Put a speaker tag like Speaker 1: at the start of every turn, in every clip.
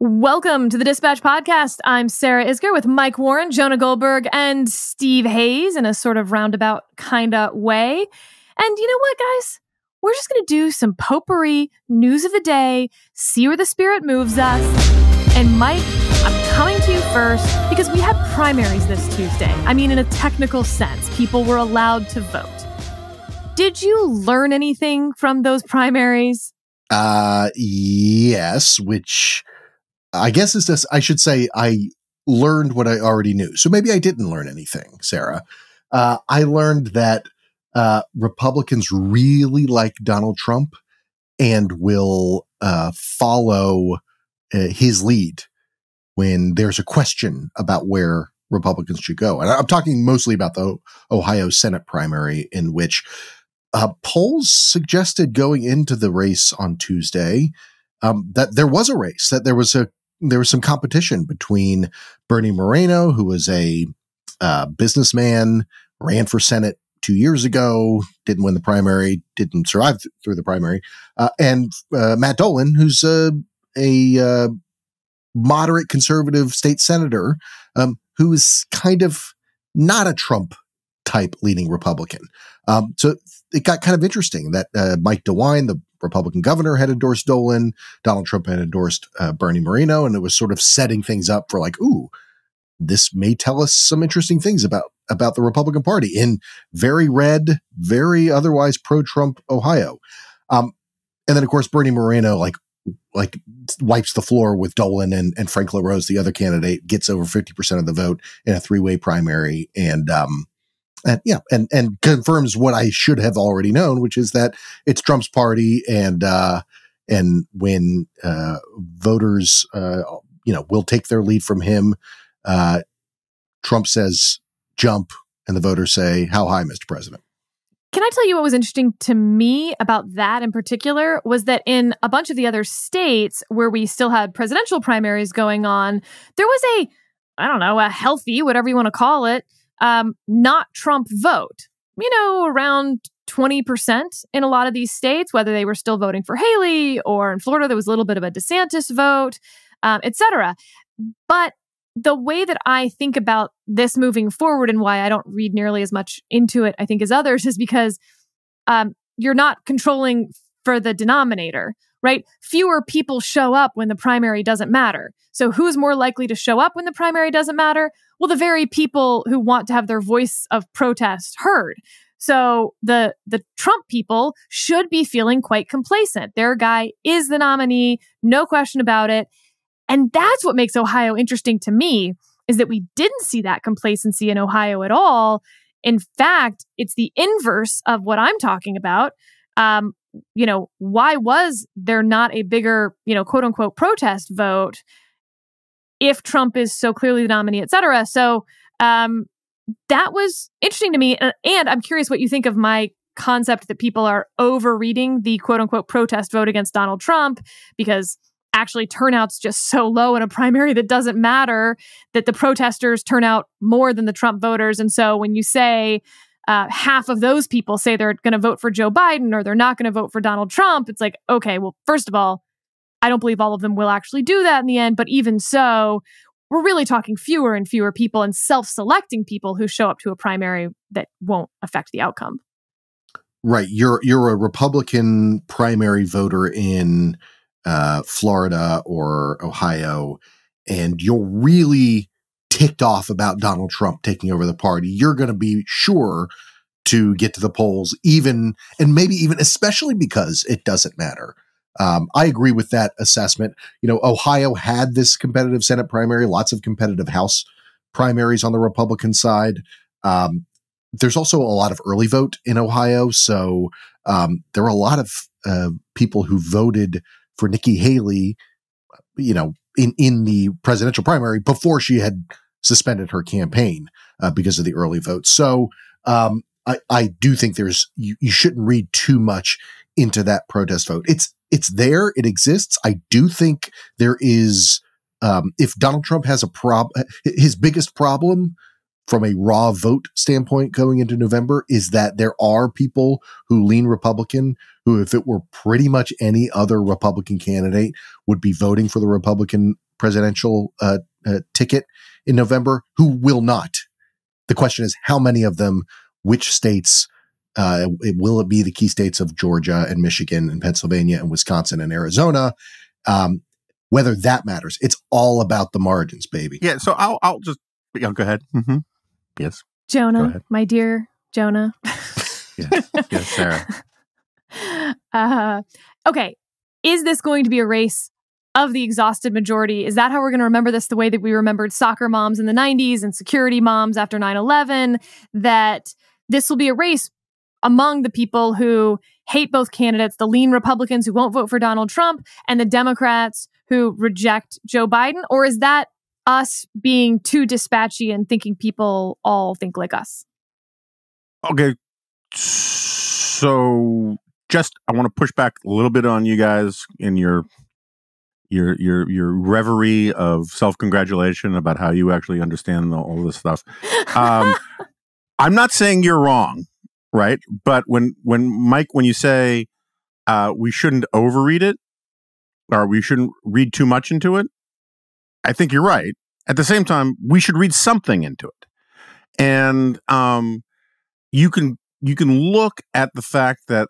Speaker 1: Welcome to the Dispatch Podcast. I'm Sarah Isgur with Mike Warren, Jonah Goldberg, and Steve Hayes in a sort of roundabout kind of way. And you know what, guys? We're just going to do some potpourri, news of the day, see where the spirit moves us. And Mike, I'm coming to you first because we had primaries this Tuesday. I mean, in a technical sense, people were allowed to vote. Did you learn anything from those primaries?
Speaker 2: Uh, yes, which I guess is this, I should say I learned what I already knew. So maybe I didn't learn anything, Sarah. Uh, I learned that uh, Republicans really like Donald Trump and will uh, follow uh, his lead when there's a question about where Republicans should go. And I'm talking mostly about the Ohio Senate primary, in which uh, polls suggested going into the race on Tuesday um, that there was a race, that there was a there was some competition between Bernie Moreno, who was a uh, businessman, ran for Senate two years ago, didn't win the primary, didn't survive th- through the primary, uh, and uh, Matt Dolan, who's a, a uh, moderate conservative state senator um, who is kind of not a Trump type leading Republican. Um, so it got kind of interesting that uh, Mike DeWine, the Republican governor had endorsed Dolan. Donald Trump had endorsed uh, Bernie Moreno, and it was sort of setting things up for like, ooh, this may tell us some interesting things about about the Republican Party in very red, very otherwise pro-Trump Ohio. Um, and then of course Bernie Moreno like like wipes the floor with Dolan and, and Frank LaRose, the other candidate, gets over 50% of the vote in a three-way primary. And um, and yeah, and and confirms what I should have already known, which is that it's Trump's party, and uh, and when uh, voters, uh, you know, will take their lead from him, uh, Trump says jump, and the voters say how high, Mr. President.
Speaker 1: Can I tell you what was interesting to me about that in particular was that in a bunch of the other states where we still had presidential primaries going on, there was a I don't know, a healthy, whatever you want to call it, um, not Trump vote. You know, around 20% in a lot of these states, whether they were still voting for Haley or in Florida, there was a little bit of a DeSantis vote, um, et cetera. But the way that I think about this moving forward and why I don't read nearly as much into it, I think, as others, is because um, you're not controlling for the denominator, right? Fewer people show up when the primary doesn't matter. So who's more likely to show up when the primary doesn't matter? Well, the very people who want to have their voice of protest heard. So the the Trump people should be feeling quite complacent. Their guy is the nominee, no question about it. And that's what makes Ohio interesting to me is that we didn't see that complacency in Ohio at all. In fact, it's the inverse of what I'm talking about. Um, you know, why was there not a bigger, you know, quote unquote protest vote if Trump is so clearly the nominee, et cetera? So um, that was interesting to me. And I'm curious what you think of my concept that people are overreading the quote unquote protest vote against Donald Trump because actually turnout's just so low in a primary that doesn't matter that the protesters turn out more than the Trump voters. And so when you say uh, half of those people say they're going to vote for Joe Biden or they're not going to vote for Donald Trump, it's like, okay, well, first of all, I don't believe all of them will actually do that in the end. But even so, we're really talking fewer and fewer people and self selecting people who show up to a primary that won't affect the outcome.
Speaker 2: Right. You're you're a Republican primary voter in uh, Florida or Ohio, and you're really ticked off about Donald Trump taking over the party, you're going to be sure to get to the polls, even and maybe even especially because it doesn't matter. Um, I agree with that assessment. You know, Ohio had this competitive Senate primary, lots of competitive House primaries on the Republican side. Um, there's also a lot of early vote in Ohio, so um, there were a lot of uh, people who voted for Nikki Haley, you know, in in the presidential primary before she had suspended her campaign uh, because of the early vote. So um, I, I do think there's you, you shouldn't read too much into that protest vote. It's it's there, it exists. I do think there is um, if Donald Trump has a prob his biggest problem from a raw vote standpoint going into November is that there are people who lean Republican who, if it were pretty much any other Republican candidate, would be voting for the Republican presidential uh, uh, ticket in November, who will not. The question is, how many of them, which states, uh, it, will it be the key states of Georgia and Michigan and Pennsylvania and Wisconsin and Arizona? Um, whether that matters, it's all about the margins, baby.
Speaker 3: Yeah. So I'll, I'll just, yeah, go ahead. Mm-hmm. Yes.
Speaker 1: Jonah, my dear Jonah.
Speaker 3: yes. Yes, Sarah.
Speaker 1: Uh, okay. Is this going to be a race of the exhausted majority. Is that how we're going to remember this the way that we remembered soccer moms in the 90s and security moms after 9 11? That this will be a race among the people who hate both candidates, the lean Republicans who won't vote for Donald Trump, and the Democrats who reject Joe Biden? Or is that us being too dispatchy and thinking people all think like us?
Speaker 3: Okay. So just I want to push back a little bit on you guys in your your your your reverie of self congratulation about how you actually understand all this stuff. Um, I'm not saying you're wrong, right? But when when Mike, when you say uh, we shouldn't overread it or we shouldn't read too much into it, I think you're right. At the same time, we should read something into it, and um, you can you can look at the fact that,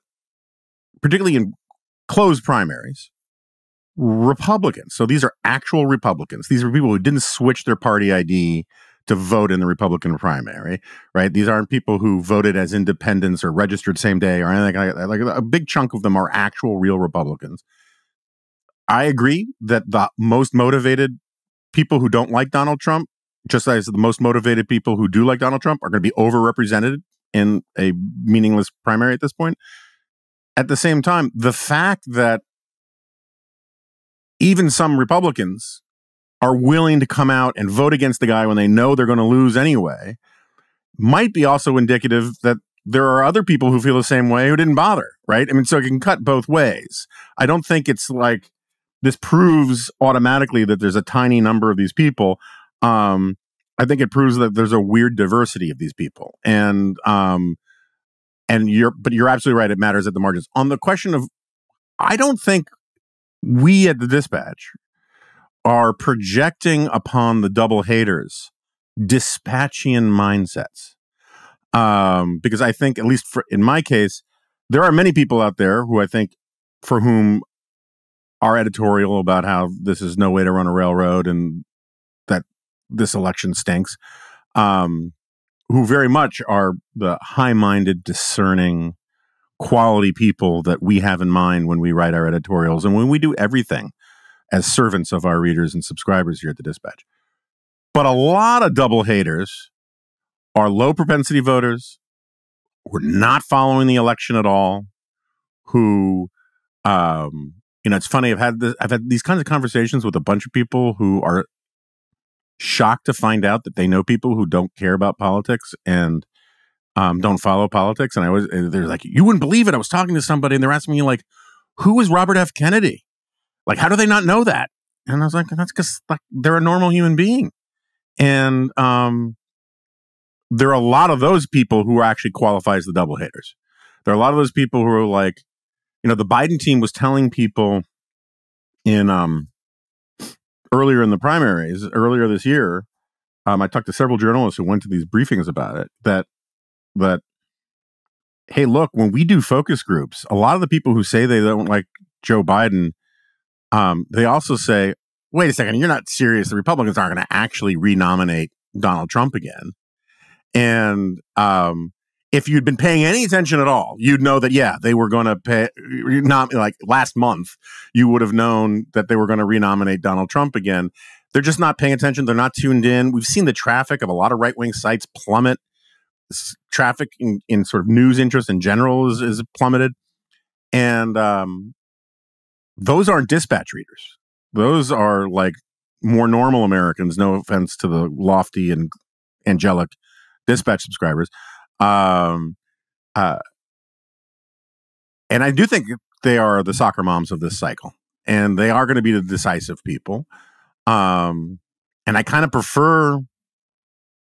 Speaker 3: particularly in closed primaries, Republicans. So these are actual Republicans. These are people who didn't switch their party ID to vote in the Republican primary, right? These aren't people who voted as independents or registered same day or anything like that. Like a big chunk of them are actual real Republicans. I agree that the most motivated people who don't like Donald Trump, just as the most motivated people who do like Donald Trump, are going to be overrepresented in a meaningless primary at this point. At the same time, the fact that even some Republicans are willing to come out and vote against the guy when they know they're going to lose anyway might be also indicative that there are other people who feel the same way who didn't bother, right? I mean, so it can cut both ways. I don't think it's like this proves automatically that there's a tiny number of these people. Um, I think it proves that there's a weird diversity of these people, and um, and you're, but you're absolutely right. It matters at the margins. On the question of, I don't think we at the dispatch are projecting upon the double haters dispatchian mindsets. Um, because I think, at least for, in my case, there are many people out there who I think for whom our editorial about how this is no way to run a railroad and that this election stinks, um, who very much are the high minded, discerning, quality people that we have in mind when we write our editorials and when we do everything as servants of our readers and subscribers here at the Dispatch. But a lot of double haters are low propensity voters who are not following the election at all, who, um, you know, it's funny. I've had this, I've had these kinds of conversations with a bunch of people who are shocked to find out that they know people who don't care about politics and um, don't follow politics. And I was, they're like, you wouldn't believe it. I was talking to somebody and they're asking me like, who was Robert F. Kennedy? Like, how do they not know that? And I was like, that's because like they're a normal human being. And um, there are a lot of those people who actually qualify as the double haters. There are a lot of those people who are like, you know, the Biden team was telling people in um earlier in the primaries earlier this year. Um, I talked to several journalists who went to these briefings about it. That that hey, look, when we do focus groups, a lot of the people who say they don't like Joe Biden, um, they also say, wait a second, you're not serious. The Republicans aren't going to actually renominate Donald Trump again. And um, if you'd been paying any attention at all, you'd know that, yeah, they were going to pay, not like last month, you would have known that they were going to renominate Donald Trump again. They're just not paying attention. They're not tuned in. We've seen the traffic of a lot of right wing sites plummet traffic in, in, sort of news interest in general is, is plummeted. And um, those aren't dispatch readers. Those are like more normal Americans, no offense to the lofty and angelic dispatch subscribers. Um, uh, and I do think they are the soccer moms of this cycle, and they are going to be the decisive people. Um, and I kind of prefer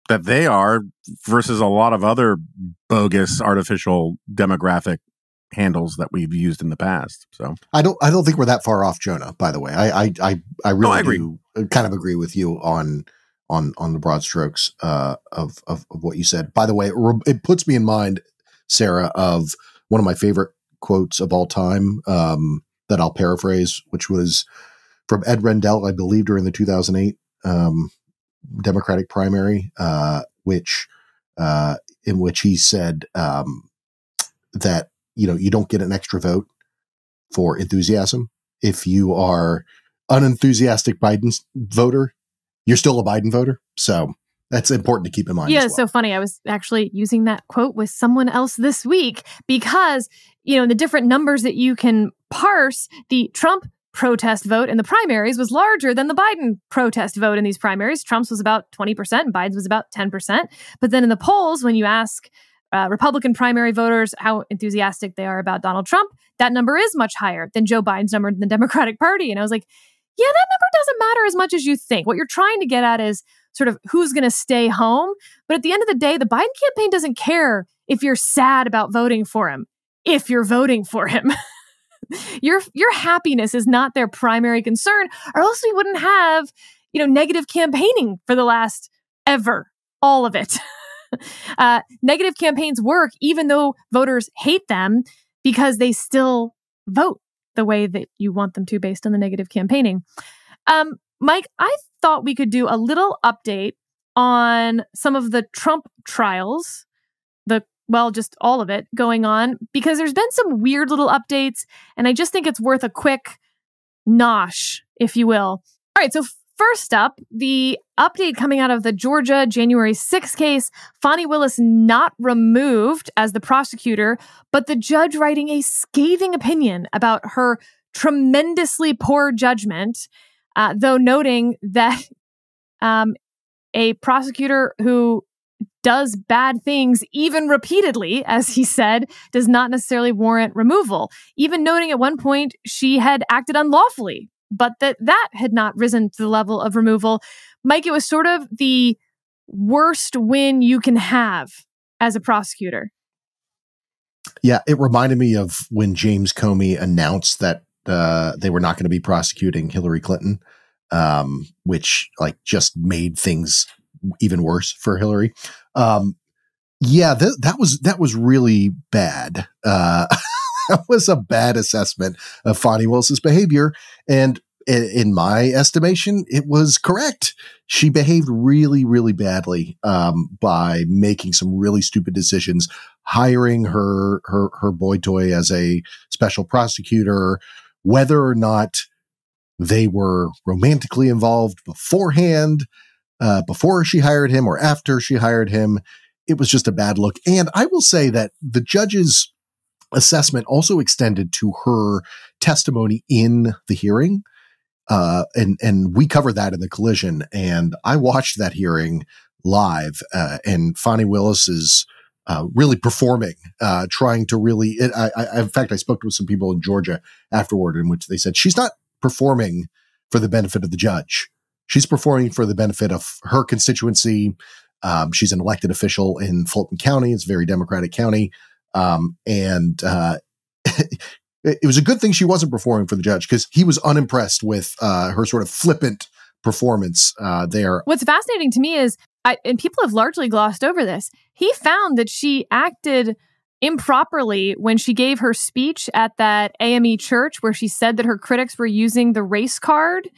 Speaker 3: that they are versus a lot of other bogus artificial demographic handles that we've used in the past. So
Speaker 2: I don't I don't think we're that far off, Jonah. By the way, I I I, I really
Speaker 3: no, I agree.
Speaker 2: do uh, kind of agree with you on on on the broad strokes uh, of, of, of what you said. By the way, it, it, puts me in mind, Sarah, of one of my favorite quotes of all time um, that I'll paraphrase, which was from Ed Rendell, I believe, during the 2008 um, Democratic primary, uh, which uh, in which he said um, that you know you don't get an extra vote for enthusiasm if you are unenthusiastic Biden voter you're still a Biden voter. So that's important to keep in mind.
Speaker 1: Yeah,
Speaker 2: well.
Speaker 1: it's so funny. I was actually using that quote with someone else this week because, you know, the different numbers that you can parse, the Trump protest vote in the primaries was larger than the Biden protest vote in these primaries. Trump's was about 20% and Biden's was about 10%. But then in the polls, when you ask uh, Republican primary voters how enthusiastic they are about Donald Trump, that number is much higher than Joe Biden's number in the Democratic Party. And I was like, yeah, that number doesn't matter as much as you think. What you're trying to get at is sort of who's going to stay home. But at the end of the day, the Biden campaign doesn't care if you're sad about voting for him, if you're voting for him. your your happiness is not their primary concern, or else we wouldn't have, you know, negative campaigning for the last ever, all of it. uh, negative campaigns work even though voters hate them because they still vote the way that you want them to based on the negative campaigning. Um, Mike, I thought we could do a little update on some of the Trump trials, the well, just all of it going on, because there's been some weird little updates, and I just think it's worth a quick nosh, if you will. All right, so First up, the update coming out of the Georgia January 6 case Fani Willis not removed as the prosecutor, but the judge writing a scathing opinion about her tremendously poor judgment, uh, though noting that um, a prosecutor who does bad things, even repeatedly, as he said, does not necessarily warrant removal. Even noting at one point she had acted unlawfully but that that had not risen to the level of removal. Mike, it was sort of the worst win you can have as a prosecutor.
Speaker 2: Yeah, it reminded me of when James Comey announced that uh, they were not going to be prosecuting Hillary Clinton, um, which like just made things even worse for Hillary. Um, yeah, th- that was that was really bad. Uh, that was a bad assessment of Fani Willis's behavior. And in my estimation, it was correct. She behaved really, really badly um, by making some really stupid decisions, hiring her her her boy toy as a special prosecutor, whether or not they were romantically involved beforehand, uh, before she hired him or after she hired him. It was just a bad look. And I will say that the judges assessment also extended to her testimony in the hearing. Uh, and and we covered that in the collision. And I watched that hearing live, uh, and Fani Willis is uh, really performing, uh, trying to really. It, I, I, in fact, I spoke with some people in Georgia afterward, in which they said she's not performing for the benefit of the judge. She's performing for the benefit of her constituency. Um, she's an elected official in Fulton County. It's a very Democratic county. Um, and uh, it was a good thing she wasn't performing for the judge because he was unimpressed with uh, her sort of flippant performance uh, there.
Speaker 1: What's fascinating to me is, I, and people have largely glossed over this, he found that she acted improperly when she gave her speech at that AME church where she said that her critics were using the race card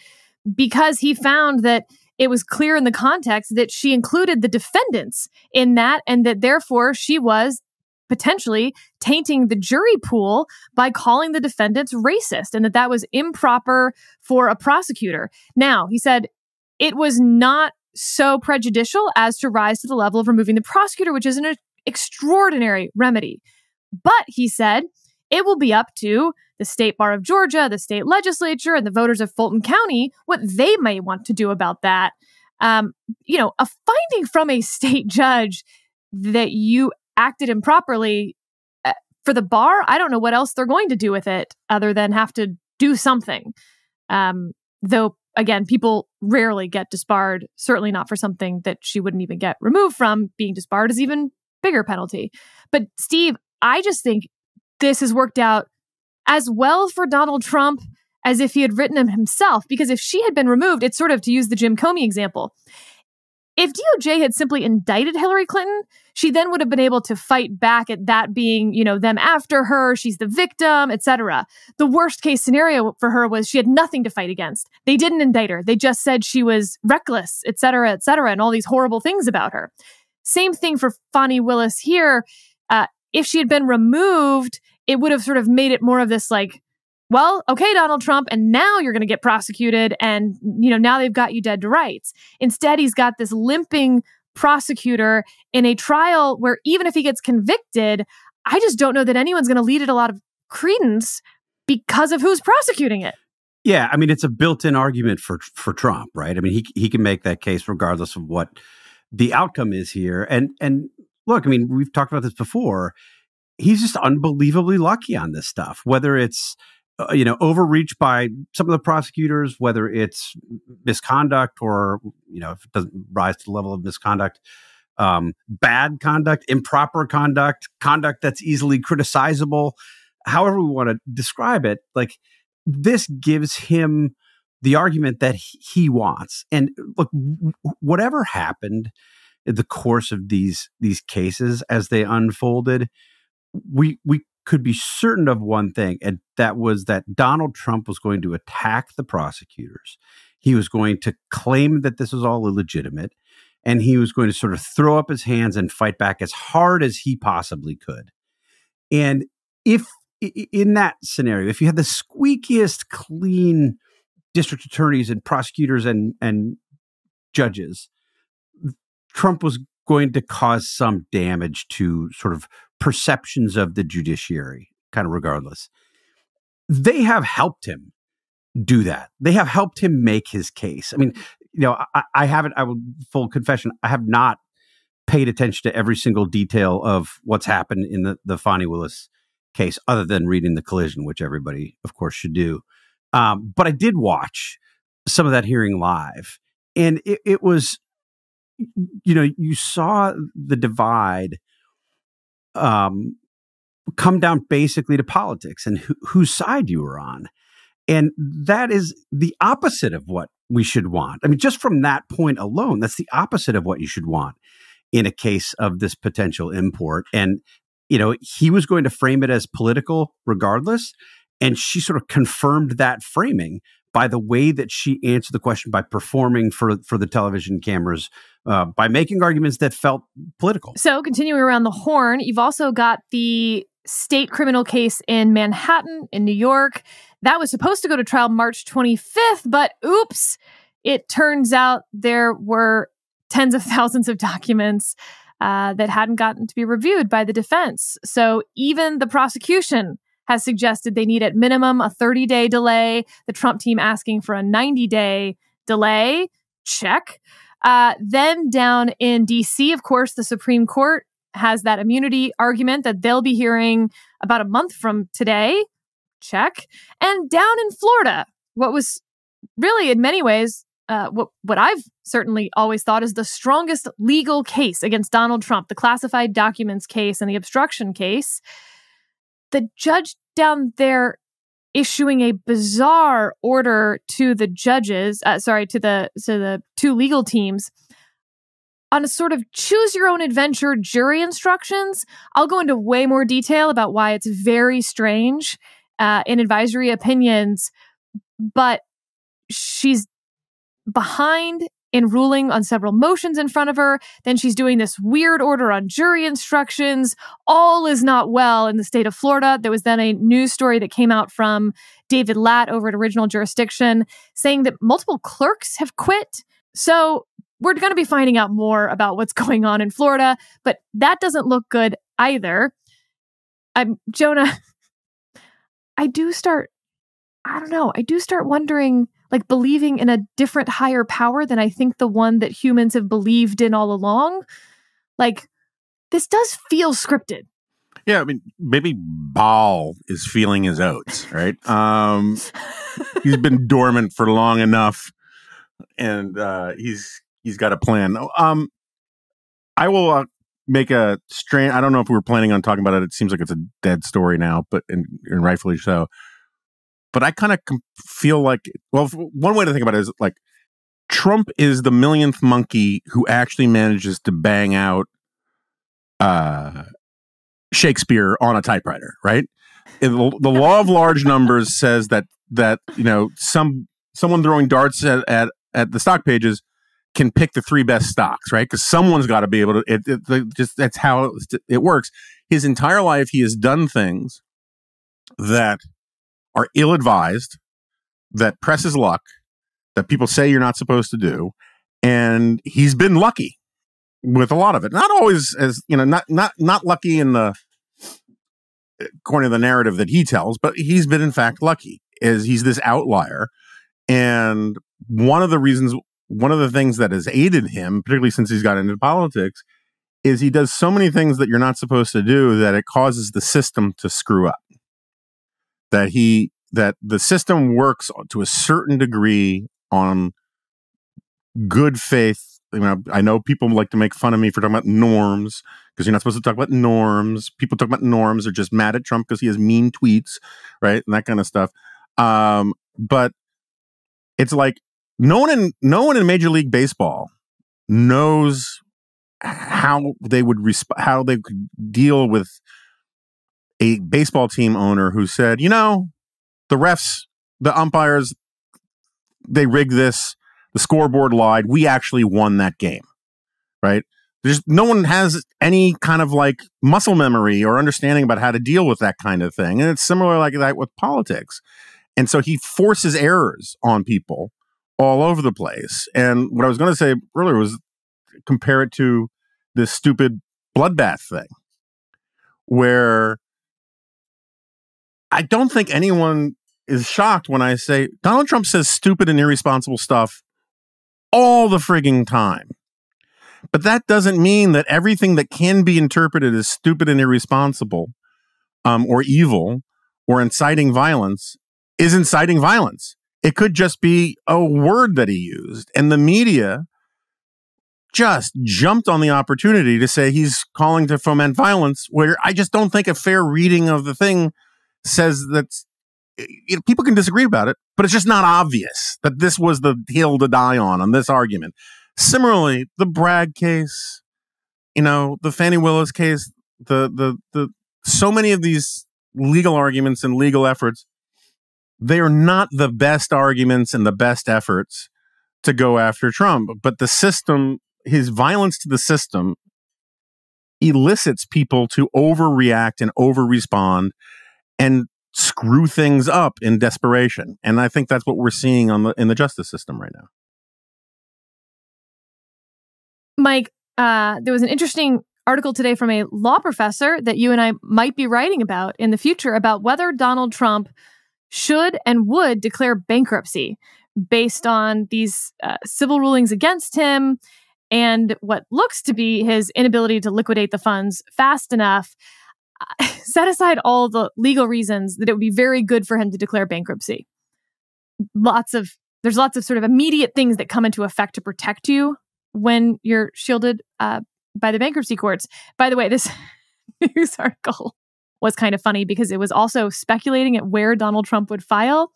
Speaker 1: because he found that it was clear in the context that she included the defendants in that and that therefore she was potentially tainting the jury pool by calling the defendants racist and that that was improper for a prosecutor. Now, he said it was not so prejudicial as to rise to the level of removing the prosecutor, which is an extraordinary remedy. But he said it will be up to the state bar of Georgia, the state legislature, and the voters of Fulton County what they may want to do about that. Um, you know, a finding from a state judge that you acted improperly uh, for the bar, I don't know what else they're going to do with it other than have to do something. Um, though, again, people rarely get disbarred, certainly not for something that she wouldn't even get removed from. Being disbarred is even bigger penalty. But Steve, I just think this has worked out as well for Donald Trump as if he had written them himself. Because if she had been removed, it's sort of to use the Jim Comey example. If DOJ had simply indicted Hillary Clinton, she then would have been able to fight back at that being, you know, them after her, she's the victim, etc. The worst case scenario for her was she had nothing to fight against. They didn't indict her. They just said she was reckless, etc., etc., and all these horrible things about her. Same thing for Fani Willis here. Uh, if she had been removed, it would have sort of made it more of this like well, okay, Donald Trump, and now you're going to get prosecuted. And, you know, now they've got you dead to rights. Instead, he's got this limping prosecutor in a trial where even if he gets convicted, I just don't know that anyone's going to lead it a lot of credence because of who's prosecuting it.
Speaker 4: Yeah, I mean it's a built-in argument for for Trump, right? I mean he he can make that case regardless of what the outcome is here. And and look, I mean we've talked about this before. He's just unbelievably lucky on this stuff. Whether it's uh, you know overreach by some of the prosecutors whether it's misconduct or you know if it doesn't rise to the level of misconduct um, bad conduct improper conduct conduct that's easily criticizable however we want to describe it like this gives him the argument that he wants. And look whatever happened in the course of these these cases as they unfolded we we could be certain of one thing, and that was that Donald Trump was going to attack the prosecutors. He was going to claim that this was all illegitimate, and he was going to sort of throw up his hands and fight back as hard as he possibly could. And if in that scenario, if you had the squeakiest clean district attorneys and prosecutors and and judges, Trump was going to cause some damage to sort of perceptions of the judiciary, kind of regardless. They have helped him do that. They have helped him make his case. I mean, you know, I, I haven't, I will full confession, I have not paid attention to every single detail of what's happened in the, the Fani Willis case, other than reading the collision, which everybody, of course, should do. Um, but I did watch some of that hearing live, and it, it was, you know, you saw the divide um, come down basically to politics and wh- whose side you were on. And that is the opposite of what we should want. I mean, just from that point alone, that's the opposite of what you should want in a case of this potential import. And, you know, he was going to frame it as political regardless. And she sort of confirmed that framing by the way that she answered the question by performing for for the television cameras uh, by making arguments that felt political.
Speaker 1: So, continuing around the horn, you've also got the state criminal case in Manhattan, in New York. That was supposed to go to trial March 25th, but oops, it turns out there were tens of thousands of documents uh, that hadn't gotten to be reviewed by the defense. So, even the prosecution has suggested they need at minimum a 30 day delay. The Trump team asking for a 90 day delay. Check. Uh, then down in DC, of course, the Supreme Court has that immunity argument that they'll be hearing about a month from today. Check. And down in Florida, what was really, in many ways, uh, what what I've certainly always thought is the strongest legal case against Donald Trump, the classified documents case and the obstruction case the judge down there issuing a bizarre order to the judges, uh, sorry, to the to the two legal teams on a sort of choose your own adventure jury instructions. I'll go into way more detail about why it's very strange uh, in advisory opinions, but she's behind in ruling on several motions in front of her. Then she's doing this weird order on jury instructions. All is not well in the state of Florida. There was then a news story that came out from David Lat over at Original Jurisdiction saying that multiple clerks have quit. So we're going to be finding out more about what's going on in Florida, but that doesn't look good either. I'm Jonah. I do start, I don't know, I do start wondering like believing in a different higher power than I think the one that humans have believed in all along. Like, this does feel scripted.
Speaker 3: Yeah, I mean, maybe Baal is feeling his oats, right? Um, he's been dormant for long enough, and uh, he's he's got a plan. Um, I will uh, make a strain. I don't know if we were planning on talking about it. It seems like it's a dead story now, but and, and rightfully so. But I kind of feel like, well, one way to think about it is like Trump is the millionth monkey who actually manages to bang out uh, Shakespeare on a typewriter, right? the, the law of large numbers says that that you know some someone throwing darts at, at at the stock pages can pick the three best stocks, right? Because someone's got to be able to. It, it, it, just that's how it works. His entire life, he has done things that are ill advised, that press his luck, that people say you're not supposed to do, and he's been lucky with a lot of it. Not always as you know, not not not lucky in the according to the narrative that he tells, but he's been in fact lucky. Is he's this outlier, and one of the reasons, one of the things that has aided him, particularly since he's got into politics, is he does so many things that you're not supposed to do that it causes the system to screw up. That he that the system works to a certain degree on good faith. You know, I know people like to make fun of me for talking about norms because you're not supposed to talk about norms. People talk about norms are just mad at Trump because he has mean tweets, right, and that kind of stuff. Um, but it's like no one in no one in Major League Baseball knows how they would resp- how they could deal with a baseball team owner who said, you know, the refs, the umpires, they rigged this. The scoreboard lied. We actually won that game, right? There's no one has any kind of like muscle memory or understanding about how to deal with that kind of thing, and it's similar like that with politics. And so he forces errors on people all over the place. And what I was going to say earlier was compare it to this stupid bloodbath thing, where I don't think anyone is shocked when I say Donald Trump says stupid and irresponsible stuff all the frigging time. But that doesn't mean that everything that can be interpreted as stupid and irresponsible um, or evil or inciting violence is inciting violence. It could just be a word that he used. And the media just jumped on the opportunity to say he's calling to foment violence, where I just don't think a fair reading of the thing says that you know, people can disagree about it, but it's just not obvious that this was the hill to die on on this argument. Similarly, the Bragg case, you know, the Fani Willis case, the the the so many of these legal arguments and legal efforts, they are not the best arguments and the best efforts to go after Trump. But the system, his violence to the system elicits people to overreact and over respond and screw things up in desperation. And I think that's what we're seeing on the in the justice system right now.
Speaker 1: Mike, uh, there was an interesting article today from a law professor that you and I might be writing about in the future about whether Donald Trump should and would declare bankruptcy based on these uh, civil rulings against him and what looks to be his inability to liquidate the funds fast enough. set aside all the legal reasons that it would be very good for him to declare bankruptcy. Lots of there's lots of sort of immediate things that come into effect to protect you when you're shielded uh, by the bankruptcy courts. By the way, this news article was kind of funny because it was also speculating at where Donald Trump would file.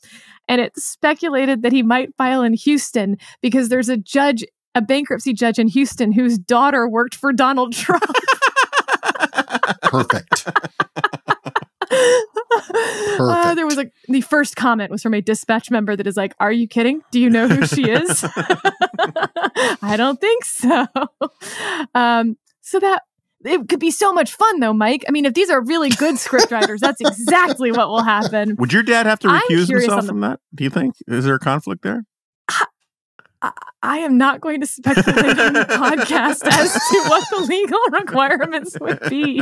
Speaker 1: And it speculated that he might file in Houston because there's a judge, a bankruptcy judge in Houston whose daughter worked for Donald Trump.
Speaker 2: Perfect.
Speaker 1: Uh, there was like the first comment was from a dispatch member that is like, "Are you kidding? Do you know who she is?" I don't think so. Um, so that it could be so much fun though, Mike. I mean, if these are really good scriptwriters, that's exactly what will happen.
Speaker 3: Would your dad have to recuse himself the, from that? Do you think? Is there a conflict there?
Speaker 1: I, am not going to speculate on the podcast as to what the legal requirements would be.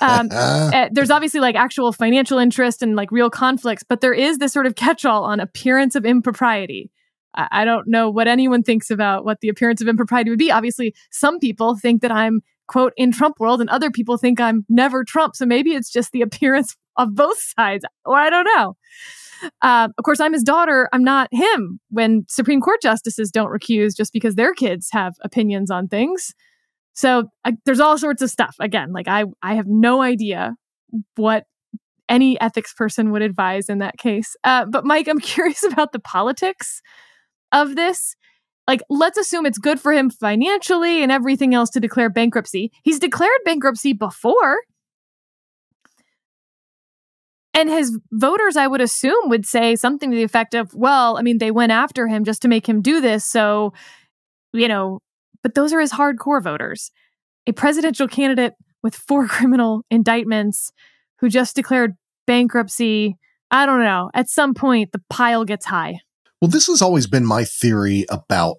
Speaker 1: Um, uh, there's obviously like actual financial interest and like real conflicts, but there is this sort of catch all on appearance of impropriety. I, I don't know what anyone thinks about what the appearance of impropriety would be. Obviously, some people think that I'm quote in Trump world and other people think I'm never Trump. So maybe it's just the appearance of both sides, or I don't know. Uh, of course, I'm his daughter. I'm not him. When Supreme Court justices don't recuse just because their kids have opinions on things. So there's all sorts of stuff. Again, like I, I have no idea what any ethics person would advise in that case. Uh, but Mike, I'm curious about the politics of this. Like, let's assume it's good for him financially and everything else to declare bankruptcy. He's declared bankruptcy before. And his voters, I would assume, would say something to the effect of, well, I mean, they went after him just to make him do this. So, you know, but those are his hardcore voters. A presidential candidate with four criminal indictments who just declared bankruptcy. I don't know. At some point, the pile gets high.
Speaker 2: Well, this has always been my theory about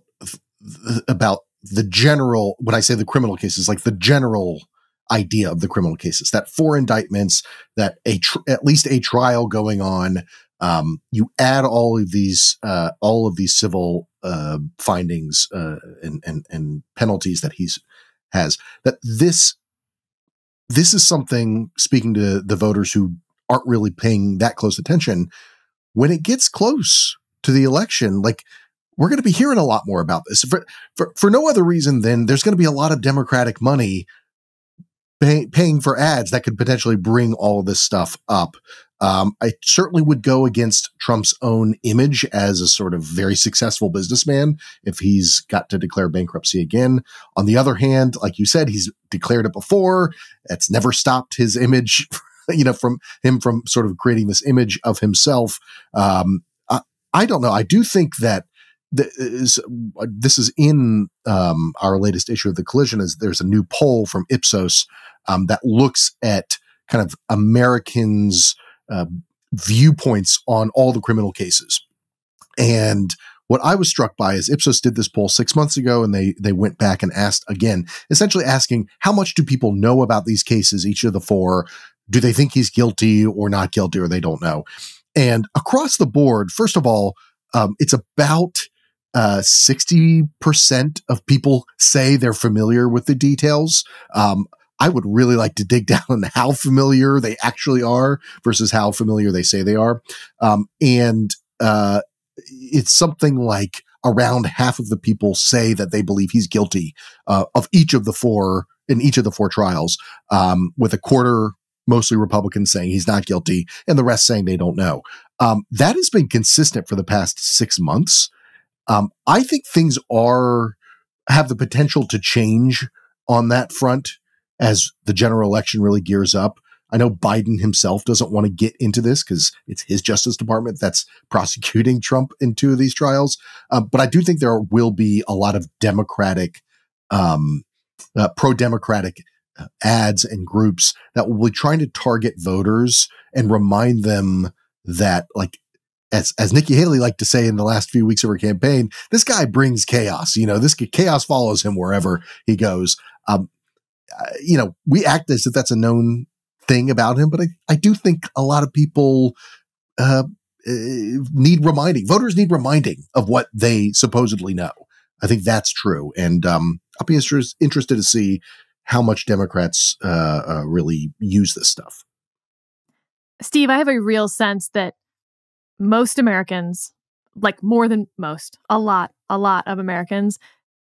Speaker 2: about the general. When I say the criminal cases, like the general idea of the criminal cases, that four indictments, that a tr- at least a trial going on. Um, you add all of these uh, all of these civil uh, findings uh, and, and and penalties that he's has. That this this is something. Speaking to the voters who aren't really paying that close attention, when it gets close to the election, like we're going to be hearing a lot more about this for, for, for no other reason than there's going to be a lot of Democratic money pay, paying for ads that could potentially bring all this stuff up. Um, I certainly would go against Trump's own image as a sort of very successful businessman if he's got to declare bankruptcy again. On the other hand, like you said, he's declared it before. It's never stopped his image, you know, from him from sort of creating this image of himself. Um, I, I don't know. I do think that this, this is in um, our latest issue of the collision is there's a new poll from ipsos um, that looks at kind of americans uh, viewpoints on all the criminal cases. And what i was struck by is ipsos did this poll six months ago and they they went back and asked again essentially asking how much do people know about these cases each of the four? Do they think he's guilty or not guilty or they don't know? And across the board first of all um, it's about uh, 60% of people say they're familiar with the details. Um, I would really like to dig down on how familiar they actually are versus how familiar they say they are. Um, and uh, it's something like around half of the people say that they believe he's guilty uh, of each of the four in each of the four trials, um, with a quarter mostly Republicans saying he's not guilty and the rest saying they don't know. Um, that has been consistent for the past six months. Um, I think things are have the potential to change on that front as the general election really gears up. I know Biden himself doesn't want to get into this because it's his Justice Department that's prosecuting Trump in two of these trials. Uh, but I do think there will be a lot of Democratic, um, uh, pro Democratic uh, ads and groups that will be trying to target voters and remind them that, like, as as Nikki Haley liked to say in the last few weeks of her campaign, this guy brings chaos. You know, this chaos follows him wherever he goes. Um, uh, you know, we act as if that's a known thing about him, but I, I do think a lot of people uh, uh need reminding. Voters need reminding of what they supposedly know. I think that's true, and um, I'll be interested to see how much Democrats uh, uh, really use this stuff.
Speaker 1: Steve, I have a real sense that most Americans, like more than most, a lot, a lot of Americans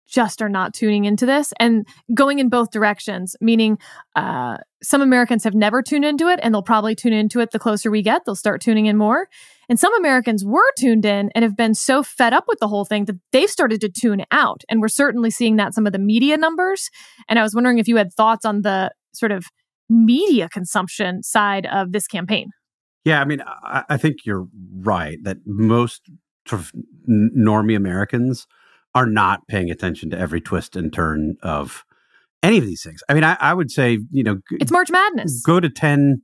Speaker 1: just are not tuning into this and going in both directions, meaning uh, some Americans have never tuned into it and they'll probably tune into it the closer we get. They'll start tuning in more. And some Americans were tuned in and have been so fed up with the whole thing that they've started to tune out. And we're certainly seeing that some of the media numbers. And I was wondering if you had thoughts on the sort of media consumption side of this campaign.
Speaker 4: Yeah, I mean, I, I think you're right that most sort of normie Americans are not paying attention to every twist and turn of any of these things. I mean, I, I would say, you know,
Speaker 1: it's March Madness.
Speaker 4: Go to 10,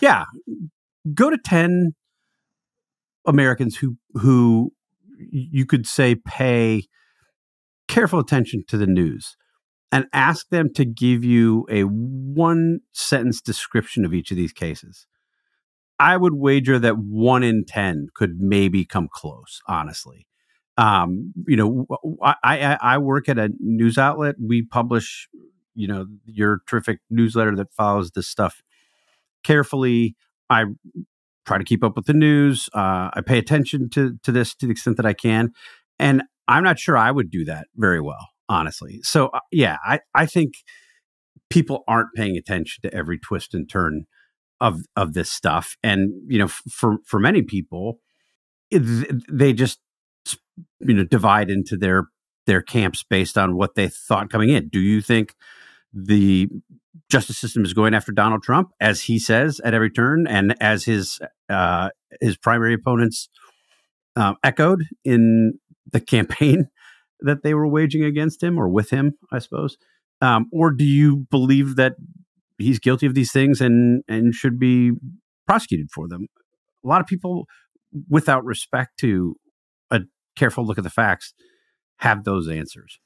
Speaker 4: yeah, go to 10 Americans who, who you could say pay careful attention to the news and ask them to give you a one sentence description of each of these cases. I would wager that one in 10 could maybe come close, honestly. Um, you know, I, I, I work at a news outlet. We publish, you know, your terrific newsletter that follows this stuff carefully. I try to keep up with the news. Uh, I pay attention to, to this to the extent that I can. And I'm not sure I would do that very well. honestly. So uh, yeah, I I think people aren't paying attention to every twist and turn of of this stuff, and you know, for for many people, they just you know divide into their their camps based on what they thought coming in. Do you think the justice system is going after Donald Trump, as he says at every turn, and as his uh, his primary opponents uh, echoed in the campaign that they were waging against him or with him, I suppose? Um, or do you believe that he's guilty of these things and and should be prosecuted for them? A lot of people, without respect to a careful look at the facts, have those answers.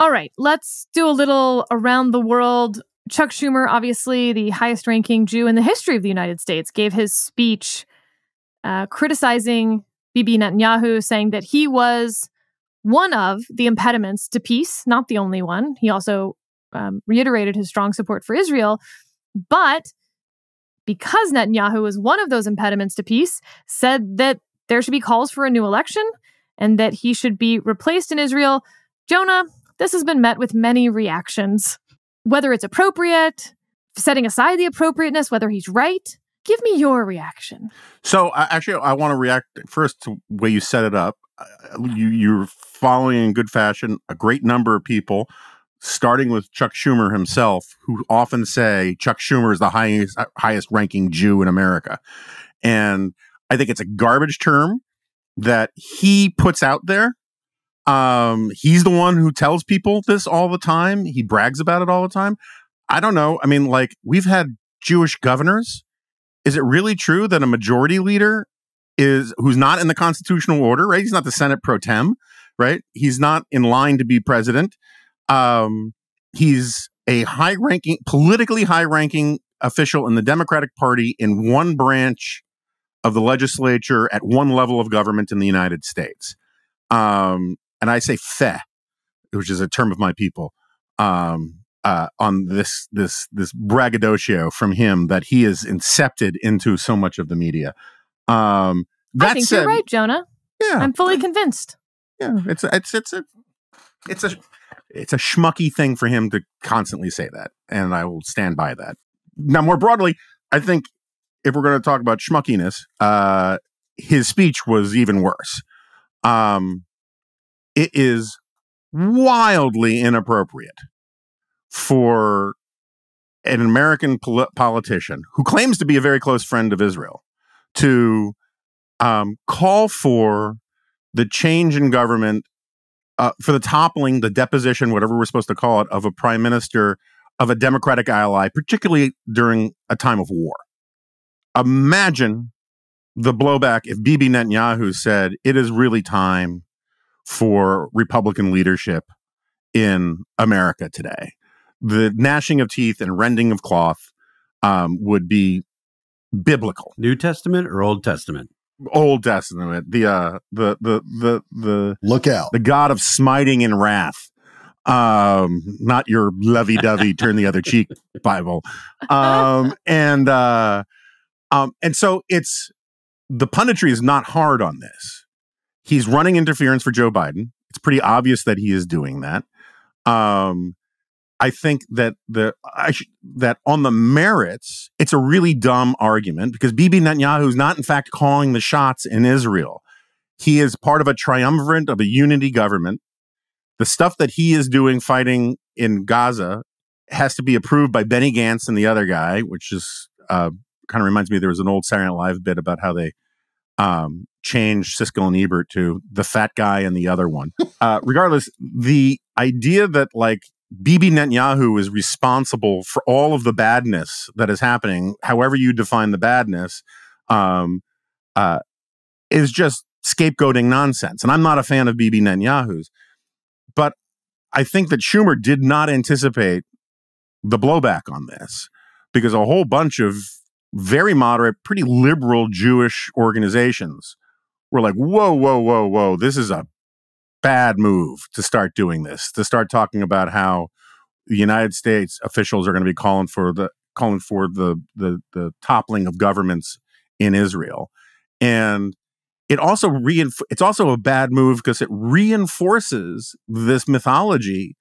Speaker 1: All right, let's do a little around the world. Chuck Schumer, obviously the highest ranking Jew in the history of the United States, gave his speech uh, criticizing Bibi Netanyahu, saying that he was one of the impediments to peace, not the only one. He also um, reiterated his strong support for Israel. But because Netanyahu was one of those impediments to peace, said that there should be calls for a new election and that he should be replaced in Israel. Jonah, this has been met with many reactions. Whether it's appropriate, setting aside the appropriateness, whether he's right. Give me your reaction.
Speaker 3: So, uh, actually, I want to react first to the way you set it up. Uh, you, you're following in good fashion a great number of people, starting with Chuck Schumer himself, who often say Chuck Schumer is the highest highest ranking Jew in America, and I think it's a garbage term that he puts out there. Um, he's the one who tells people this all the time. He brags about it all the time. I don't know. I mean, like we've had Jewish governors. Is it really true that a majority leader is who's not in the constitutional order, right? He's not the Senate pro tem, right? He's not in line to be president. Um, he's a high ranking, politically high ranking official in the Democratic Party in one branch of the legislature at one level of government in the United States. Um, and I say fe, which is a term of my people, um, uh, on this this this braggadocio from him that he is incepted into so much of the media. Um,
Speaker 1: I think
Speaker 3: said,
Speaker 1: you're right, Jonah.
Speaker 3: Yeah,
Speaker 1: I'm fully convinced.
Speaker 3: Yeah, it's it's it's a it's a it's a schmucky thing for him to constantly say that, and I will stand by that. Now, more broadly, I think if we're going to talk about schmuckiness, uh, his speech was even worse. Um, it is wildly inappropriate for an American pol- politician who claims to be a very close friend of Israel to um, call for the change in government, uh, for the toppling, the deposition, whatever we're supposed to call it, of a prime minister of a Democratic ally, particularly during a time of war. Imagine the blowback if Bibi Netanyahu said, it is really time for Republican leadership in America today. The gnashing of teeth and rending of cloth um, would be biblical.
Speaker 4: New Testament or Old Testament?
Speaker 3: Old Testament. The uh, the the the the
Speaker 2: look out.
Speaker 3: The God of smiting and wrath. Um, not your lovey dovey turn the other cheek Bible. Um, and uh, um, and so it's the punditry is not hard on this. He's running interference for Joe Biden. It's pretty obvious that he is doing that. Um, I think that the I sh- that on the merits, it's a really dumb argument because Bibi Netanyahu is not, in fact, calling the shots in Israel. He is part of a triumvirate of a unity government. The stuff that he is doing fighting in Gaza has to be approved by Benny Gantz and the other guy, which is uh, kind of reminds me there was an old Saturday Night Live bit about how they um, changed Siskel and Ebert to the fat guy and the other one. uh, regardless, the idea that like Bibi Netanyahu is responsible for all of the badness that is happening, however you define the badness, um, uh, is just scapegoating nonsense. And I'm not a fan of Bibi Netanyahu's, but I think that Schumer did not anticipate the blowback on this because a whole bunch of very moderate, pretty liberal Jewish organizations were like, whoa, whoa, whoa, whoa, this is a bad move to start doing this, to start talking about how the United States officials are going to be calling for the calling for the the the toppling of governments in Israel. And it also reinf- it's also a bad move because it reinforces this mythology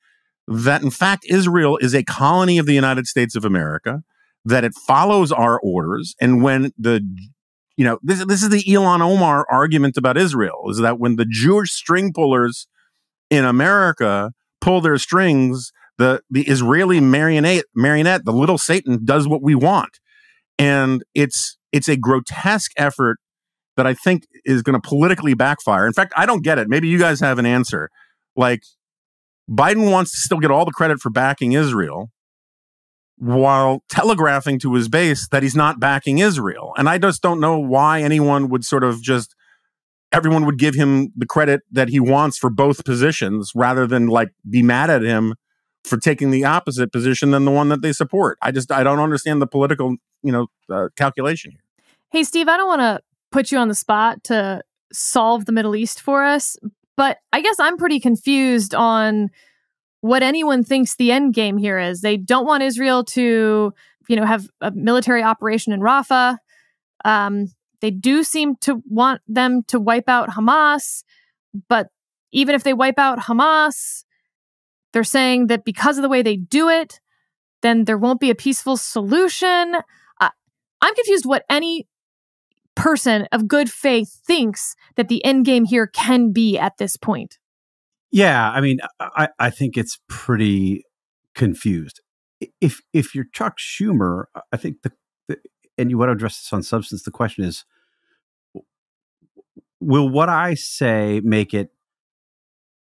Speaker 3: that in fact Israel is a colony of the United States of America, that it follows our orders, and when the you know this this is the Ilhan Omar argument about Israel is that when the Jewish string pullers in America pull their strings, the the Israeli marionette marionette, the little Satan, does what we want, and it's it's a grotesque effort that I think is going to politically backfire. In fact, I don't get it. Maybe you guys have an answer. Like Biden wants to still get all the credit for backing Israel while telegraphing to his base that he's not backing Israel. And I just don't know why anyone would sort of just everyone would give him the credit that he wants for both positions rather than like be mad at him for taking the opposite position than the one that they support. I just I don't understand the political, you know, uh, calculation here.
Speaker 1: Hey Steve, I don't want to put you on the spot to solve the Middle East for us, but I guess I'm pretty confused on what anyone thinks the end game here is. They don't want Israel to, you know, have a military operation in Rafah. Um, they do seem to want them to wipe out Hamas, but even if they wipe out Hamas, they're saying that because of the way they do it, then there won't be a peaceful solution. Uh, I'm confused what any person of good faith thinks that the end game here can be at this point.
Speaker 4: Yeah, I mean, I, I think it's pretty confused. If if you're Chuck Schumer, I think the, the and you want to address this on substance. The question is, will what I say make it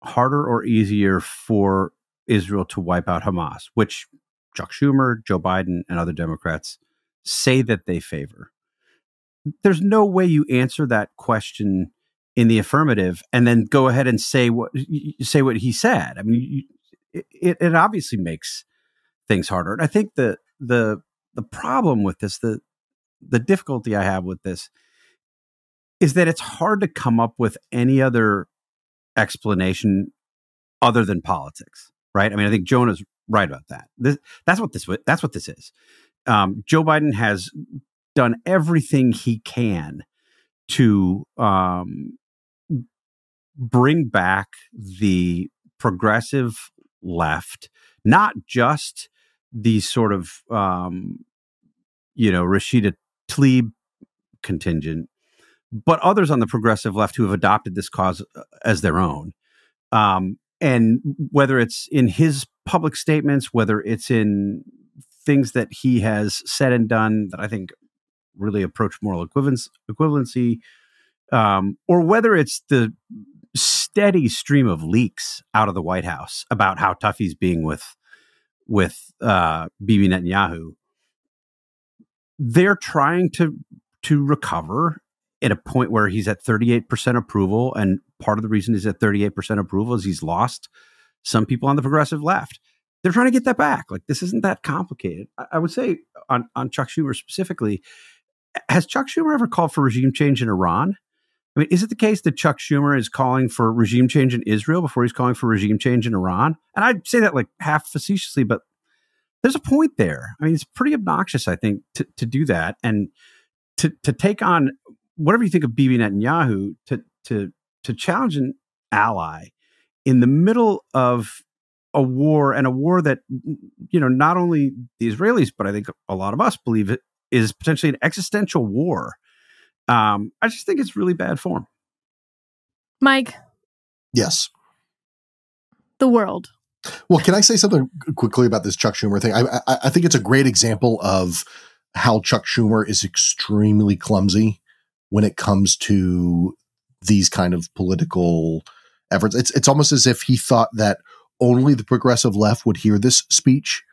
Speaker 4: harder or easier for Israel to wipe out Hamas, which Chuck Schumer, Joe Biden, and other Democrats say that they favor? There's no way you answer that question in the affirmative and then go ahead and say what say what he said. I mean, you, it, it obviously makes things harder. And I think the the the problem with this, the the difficulty I have with this, is that it's hard to come up with any other explanation other than politics, right? I mean, I think Jonah's right about that. This, that's what this that's what this is. Um, Joe Biden has done everything he can to um, bring back the progressive left, not just the sort of, um, you know, Rashida Tlaib contingent, but others on the progressive left who have adopted this cause uh, as their own. Um, and whether it's in his public statements, whether it's in things that he has said and done that I think really approach moral equivalence equivalency, um, or whether it's the steady stream of leaks out of the White House about how tough he's being with with uh, Bibi Netanyahu. They're trying to to recover at a point where he's at 38% approval, and part of the reason he's at 38% approval is he's lost some people on the progressive left. They're trying to get that back. Like this isn't that complicated. I, I would say on on Chuck Schumer specifically, has Chuck Schumer ever called for regime change in Iran? I mean, is it the case that Chuck Schumer is calling for regime change in Israel before he's calling for regime change in Iran? And I'd say that like half facetiously, but there's a point there. I mean, it's pretty obnoxious, I think, to, to do that and to to take on whatever you think of Bibi Netanyahu to to to challenge an ally in the middle of a war and a war that you know not only the Israelis but I think a lot of us believe it is potentially an existential war um, I just think it's really bad form.
Speaker 1: Mike.
Speaker 2: Yes.
Speaker 1: The world.
Speaker 2: Well, can I say something quickly about this Chuck Schumer thing? I, I, I think it's a great example of how Chuck Schumer is extremely clumsy when it comes to these kind of political efforts. It's it's almost as if he thought that only the progressive left would hear this speech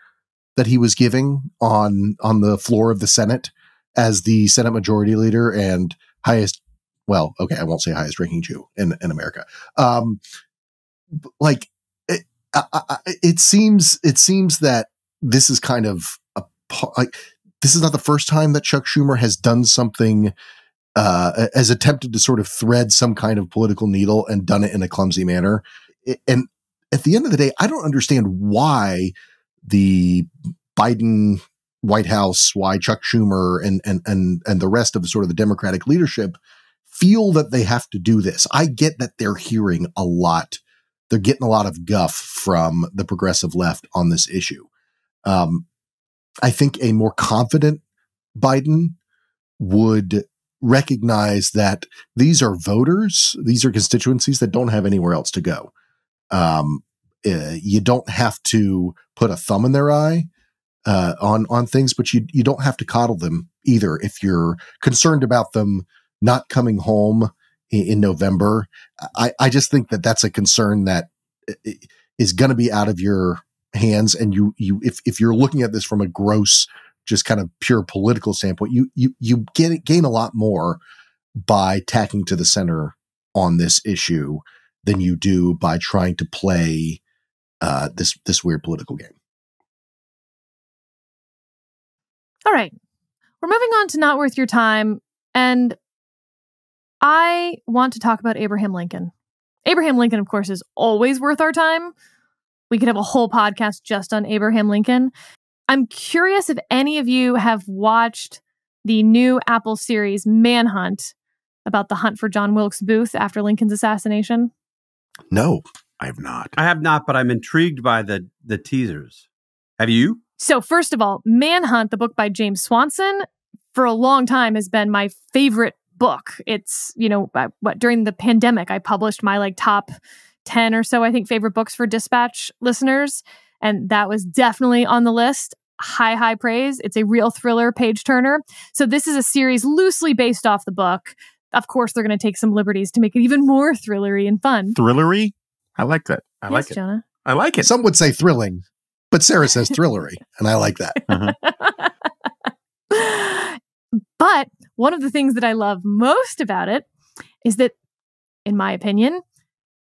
Speaker 2: that he was giving on on the floor of the Senate as the Senate Majority Leader and highest, well, okay, I won't say highest ranking Jew in, in America. Um, like it, I, I, it seems, it seems that this is kind of a, like, this is not the first time that Chuck Schumer has done something, uh, has attempted to sort of thread some kind of political needle and done it in a clumsy manner. And at the end of the day, I don't understand why the Biden White House, why Chuck Schumer and and and and the rest of sort of the Democratic leadership feel that they have to do this. I get that they're hearing a lot. They're getting a lot of guff from the progressive left on this issue. Um, I think a more confident Biden would recognize that these are voters, these are constituencies that don't have anywhere else to go. Um, uh, you don't have to put a thumb in their eye uh, on on things, but you you don't have to coddle them either if you're concerned about them not coming home in, in November. I, I just think that that's a concern that is going to be out of your hands, and you you if if you're looking at this from a gross just kind of pure political standpoint, you you you get gain a lot more by tacking to the center on this issue than you do by trying to play uh, this this weird political game.
Speaker 1: All right. We're moving on to Not Worth Your Time. And I want to talk about Abraham Lincoln. Abraham Lincoln, of course, is always worth our time. We could have a whole podcast just on Abraham Lincoln. I'm curious if any of you have watched the new Apple series Manhunt about the hunt for John Wilkes Booth after Lincoln's assassination.
Speaker 2: No,
Speaker 3: I have not.
Speaker 4: I have not, but I'm intrigued by the the teasers. Have you?
Speaker 1: So, first of all, Manhunt, the book by James Swanson, for a long time has been my favorite book. It's, you know, what during the pandemic, I published my like top 10 or so, I think, favorite books for dispatch listeners. And that was definitely on the list. High, high praise. It's a real thriller page turner. So, this is a series loosely based off the book. Of course, they're going to take some liberties to make it even more thrillery and fun.
Speaker 3: Thrillery? I like that. I
Speaker 1: yes,
Speaker 3: like it.
Speaker 1: Jonah.
Speaker 3: I like it.
Speaker 2: Some would say thrilling, but Sarah says thrillery, and I like that.
Speaker 3: Uh-huh.
Speaker 1: but one of the things that I love most about it is that, in my opinion,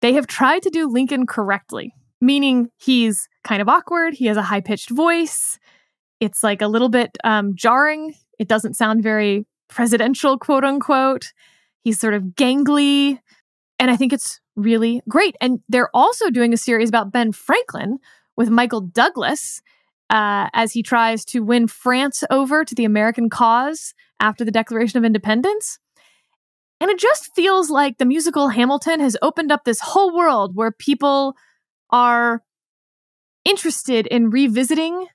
Speaker 1: they have tried to do Lincoln correctly, meaning he's kind of awkward, he has a high pitched voice, it's like a little bit um, jarring, it doesn't sound very presidential, quote unquote. He's sort of gangly. And I think it's really great. And they're also doing a series about Ben Franklin with Michael Douglas uh, as he tries to win France over to the American cause after the Declaration of Independence. And it just feels like the musical Hamilton has opened up this whole world where people are interested in revisiting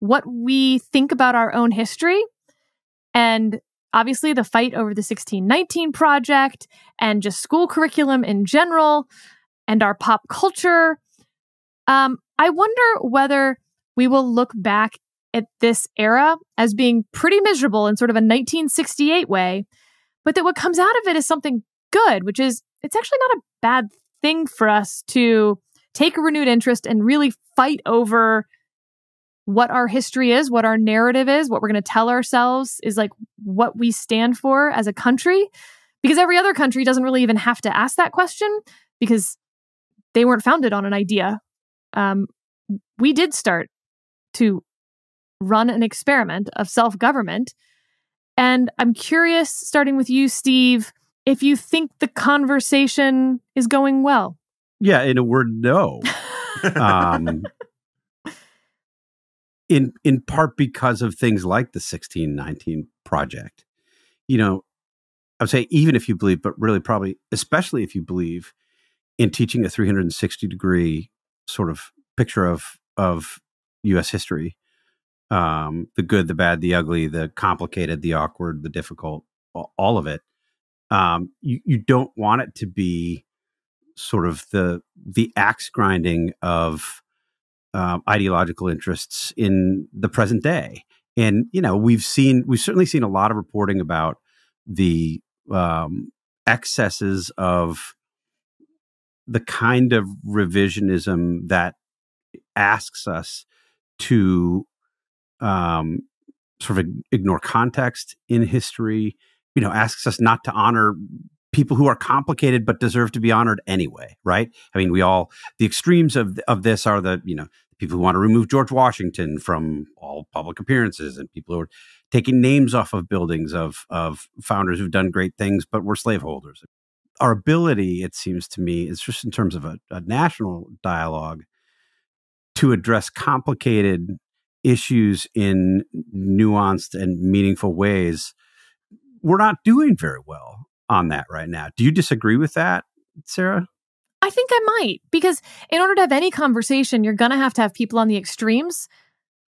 Speaker 1: what we think about our own history. And obviously, the fight over the 1619 project and just school curriculum in general and our pop culture. Um, I wonder whether we will look back at this era as being pretty miserable in sort of a 1968 way, but that what comes out of it is something good, which is it's actually not a bad thing for us to take a renewed interest and really fight over what our history is, what our narrative is, what we're going to tell ourselves is like what we stand for as a country. Because every other country doesn't really even have to ask that question because they weren't founded on an idea. Um, we did start to run an experiment of self government. And I'm curious, starting with you, Steve, if you think the conversation is going well.
Speaker 4: Yeah, in a word, no. um, in in part because of things like the 1619 project. You know, I would say even if you believe, but really probably especially if you believe in teaching a 360 degree sort of picture of of U.S. history, um, the good, the bad, the ugly, the complicated, the awkward, the difficult, all of it. Um, you you don't want it to be sort of the the axe grinding of uh, ideological interests in the present day. And you know, we've seen we've certainly seen a lot of reporting about the um, excesses of the kind of revisionism that asks us to um, sort of ignore context in history. You know, asks us not to honor people who are complicated but deserve to be honored anyway, right? I mean, we all the extremes of of this are the you know people who want to remove George Washington from all public appearances and people who are taking names off of buildings of of founders who've done great things but were slaveholders. Our ability, it seems to me, is just in terms of a, a national dialogue to address complicated issues in nuanced and meaningful ways we're not doing very well on that right now. Do you disagree with that, Sarah?
Speaker 1: I think I might because in order to have any conversation, you're going to have to have people on the extremes,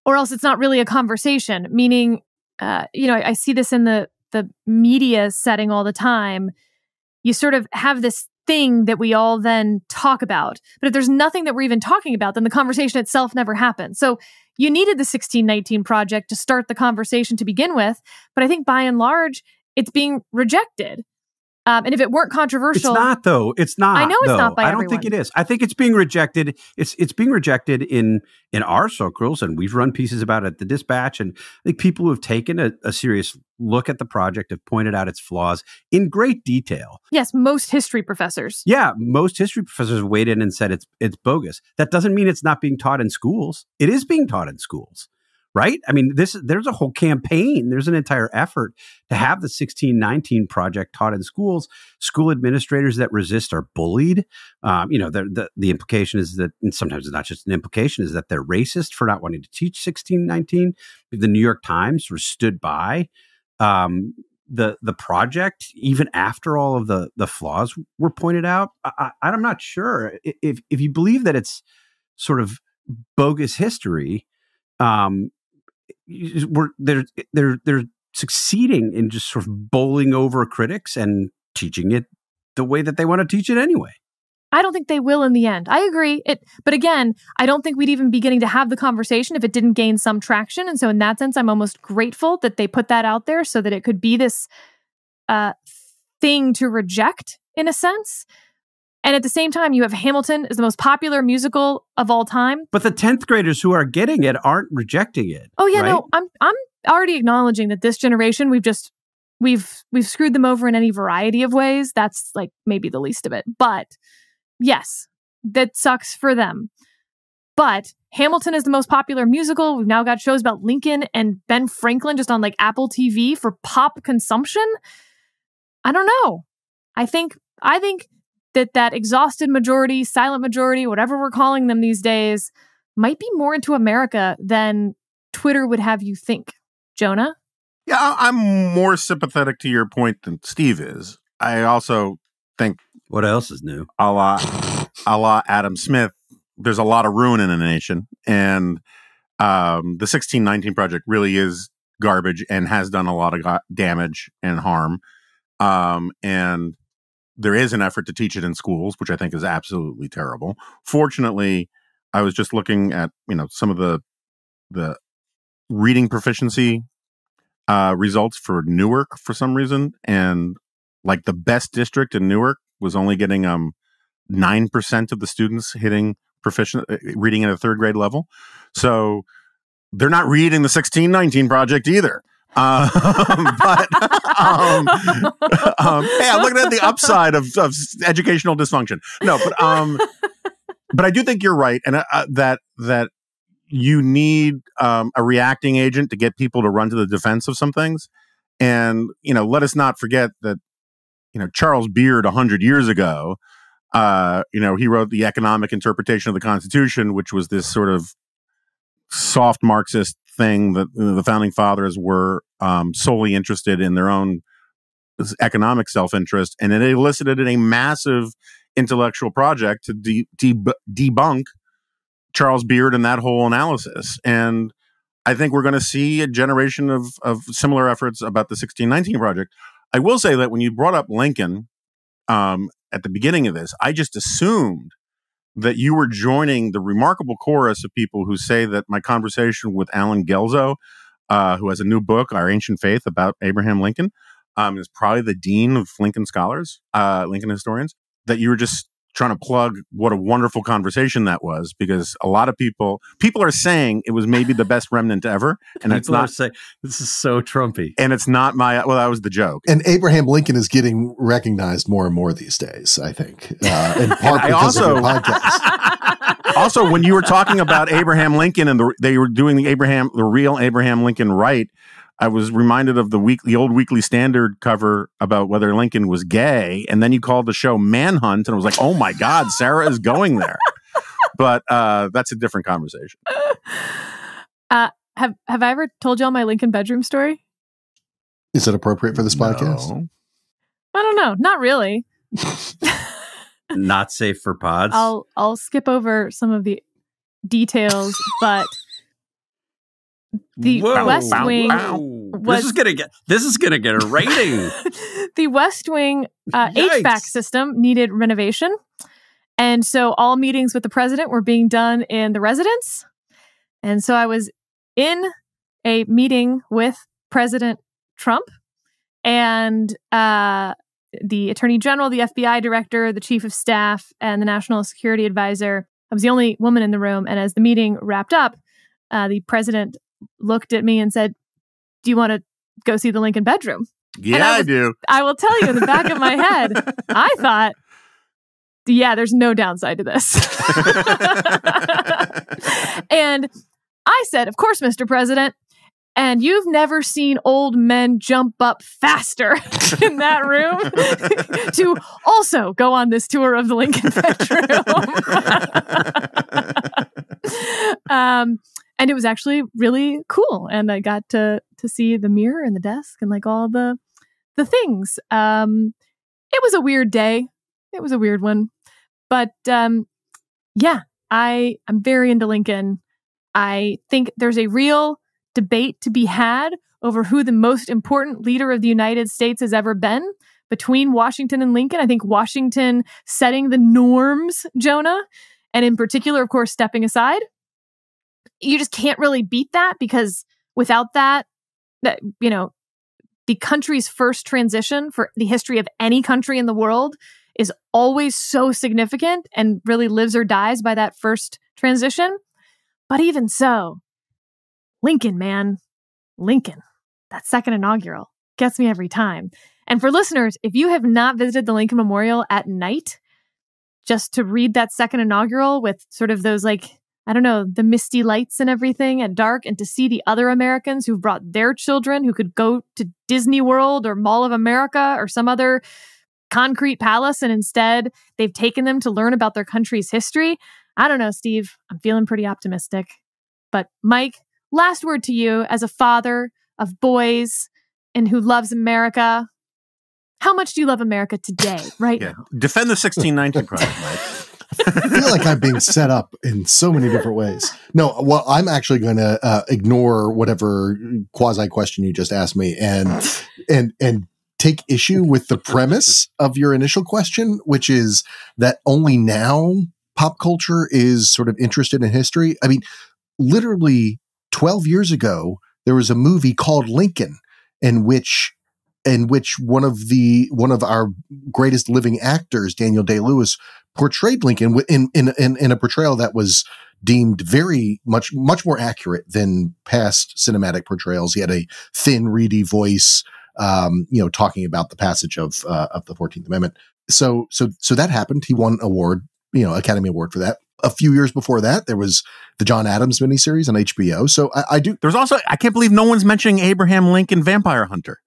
Speaker 1: or else it's not really a conversation. Meaning, uh, you know, I, I see this in the the media setting all the time. You sort of have this thing that we all then talk about, but if there's nothing that we're even talking about, then the conversation itself never happens. So you needed the 1619 project to start the conversation to begin with, but I think by and large, it's being rejected. Um, and if it weren't controversial,
Speaker 4: it's not though. It's not.
Speaker 1: I know it's
Speaker 4: though.
Speaker 1: not by
Speaker 4: I don't think it is. I think it's being rejected. It's it's being rejected in in our circles, and we've run pieces about it at the Dispatch. And I think people who have taken a, a serious look at the project have pointed out its flaws in great detail.
Speaker 1: yes, most history professors.
Speaker 4: Yeah, most history professors weighed in and said it's it's bogus. That doesn't mean it's not being taught in schools. It is being taught in schools, right? I mean, this there's a whole campaign. There's an entire effort to have the 1619 project taught in schools. School administrators that resist are bullied. Um, you know, the, the the implication is that, and sometimes it's not just an implication, is that they're racist for not wanting to teach 1619. The New York Times sort of stood by um, the the project even after all of the the flaws were pointed out. I, I, I'm not sure if if you believe that it's sort of bogus history. Um, we're they're they're they're succeeding in just sort of bowling over critics and teaching it the way that they want to teach it anyway.
Speaker 1: I don't think they will in the end. I agree. It, but again, I don't think we'd even be getting to have the conversation if it didn't gain some traction. And so, in that sense, I'm almost grateful that they put that out there so that it could be this uh, thing to reject in a sense. And at the same time, you have Hamilton is the most popular musical of all time.
Speaker 4: But the tenth graders who are getting it aren't rejecting it.
Speaker 1: Oh yeah,
Speaker 4: right?
Speaker 1: no, I'm I'm already acknowledging that this generation we've just we've we've screwed them over in any variety of ways. That's like maybe the least of it. But yes, that sucks for them. But Hamilton is the most popular musical. We've now got shows about Lincoln and Ben Franklin just on like Apple TV for pop consumption. I don't know. I think I think that that exhausted majority, silent majority, whatever we're calling them these days, might be more into America than Twitter would have you think. Jonah?
Speaker 3: Yeah, I- I'm more sympathetic to your point than Steve is. I also think
Speaker 4: What else is new?
Speaker 3: a la, a la Adam Smith, there's a lot of ruin in a nation. And um, the 1619 project really is garbage and has done a lot of go- damage and harm. Um, and there is an effort to teach it in schools, which I think is absolutely terrible. Fortunately, I was just looking at you know some of the the reading proficiency uh, results for Newark for some reason, and like the best district in Newark was only getting um nine percent of the students hitting proficient uh, reading at a third grade level. So they're not reading the sixteen nineteen project either. Um, but um, um, hey, I'm looking at the upside of, of educational dysfunction. No, but um, but I do think you're right, and uh, uh, that that you need um, a reacting agent to get people to run to the defense of some things. And you know, let us not forget that you know Charles Beard hundred years ago. Uh, you know, he wrote the economic interpretation of the Constitution, which was this sort of soft Marxist thing that the founding fathers were um, solely interested in their own economic self-interest, and it elicited a massive intellectual project to de- deb- debunk Charles Beard and that whole analysis. And I think we're going to see a generation of of similar efforts about the 1619 project. I will say that when you brought up Lincoln um, at the beginning of this, I just assumed that you were joining the remarkable chorus of people who say that my conversation with Allen Guelzo, uh, who has a new book, Our Ancient Faith, about Abraham Lincoln, um, is probably the dean of Lincoln scholars, uh, Lincoln historians, that you were just trying to plug what a wonderful conversation that was because a lot of people people are saying it was maybe the best remnant ever and it's
Speaker 4: People are
Speaker 3: not
Speaker 4: saying this is so Trumpy.
Speaker 3: and it's not my well that was the joke
Speaker 2: And Abraham Lincoln is getting recognized more and more these days, I think, uh, in part
Speaker 3: I
Speaker 2: because of your
Speaker 3: also-
Speaker 2: podcast.
Speaker 3: also when you were talking about Abraham Lincoln and the, they were doing the Abraham the real Abraham Lincoln right I was reminded of the week the old Weekly Standard cover about whether Lincoln was gay and then you called the show Manhunt and I was like oh my god Sarah is going there but uh, that's a different conversation
Speaker 1: uh, have have I ever told y'all my Lincoln bedroom story?
Speaker 2: Is it appropriate for this podcast?
Speaker 3: No.
Speaker 1: I don't know. Not really.
Speaker 4: Not safe for pods.
Speaker 1: I'll I'll skip over some of the details, but the
Speaker 4: Whoa,
Speaker 1: West
Speaker 4: wow,
Speaker 1: Wing
Speaker 4: wow.
Speaker 1: was-
Speaker 4: this is gonna get this is gonna get a rating.
Speaker 1: the West Wing uh,
Speaker 4: Yikes.
Speaker 1: HVAC system needed renovation. And so all meetings with the president were being done in the residence. And so I was in a meeting with President Trump and uh, the attorney general, the FBI director, the chief of staff, and the national security advisor. I was the only woman in the room. And as the meeting wrapped up, uh, the president looked at me and said, Do you want to go see the Lincoln bedroom?
Speaker 3: Yeah,
Speaker 1: I
Speaker 3: I, do.
Speaker 1: I will tell you in the back of my head, I thought, yeah, there's no downside to this. and I said, of course, Mr. President. And you've never seen old men jump up faster in that room to also go on this tour of the Lincoln bedroom. um, and it was actually really cool. And I got to to see the mirror and the desk and like all the the things. Um, it was a weird day. It was a weird one, but um, yeah, I I'm very into Lincoln. I think there's a real debate to be had over who the most important leader of the United States has ever been between Washington and Lincoln. I think Washington setting the norms, Jonah, and in particular, of course, stepping aside. You just can't really beat that because without that, that you know, the country's first transition for the history of any country in the world is always so significant and really lives or dies by that first transition. But even so, Lincoln, man, Lincoln, that second inaugural gets me every time. And for listeners, if you have not visited the Lincoln Memorial at night, just to read that second inaugural with sort of those like, I don't know, the misty lights and everything at dark, and to see the other Americans who've brought their children who could go to Disney World or Mall of America or some other concrete palace, and instead they've taken them to learn about their country's history. I don't know, Steve. I'm feeling pretty optimistic. But Mike, last word to you as a father of boys and who loves America. How much do you love America today, right
Speaker 3: Yeah.
Speaker 1: now?
Speaker 3: Defend the 1619 project, Mike.
Speaker 2: I feel like I'm being set up in so many different ways. No, well, I'm actually going to uh, ignore whatever quasi question you just asked me and and and take issue with the premise of your initial question, which is that only now pop culture is sort of interested in history. I mean, literally 12 years ago, there was a movie called Lincoln in which in which one of the one of our greatest living actors, Daniel Day Lewis, portrayed Lincoln in, in in in a portrayal that was deemed very much much more accurate than past cinematic portrayals. He had a thin, reedy voice, um, you know, talking about the passage of uh, of the Fourteenth Amendment. So so so that happened. He won an award, you know, Academy Award for that. A few years before that, there was the John Adams miniseries on HBO. So I, I do.
Speaker 3: There's also, I can't believe no one's mentioning Abraham Lincoln Vampire Hunter,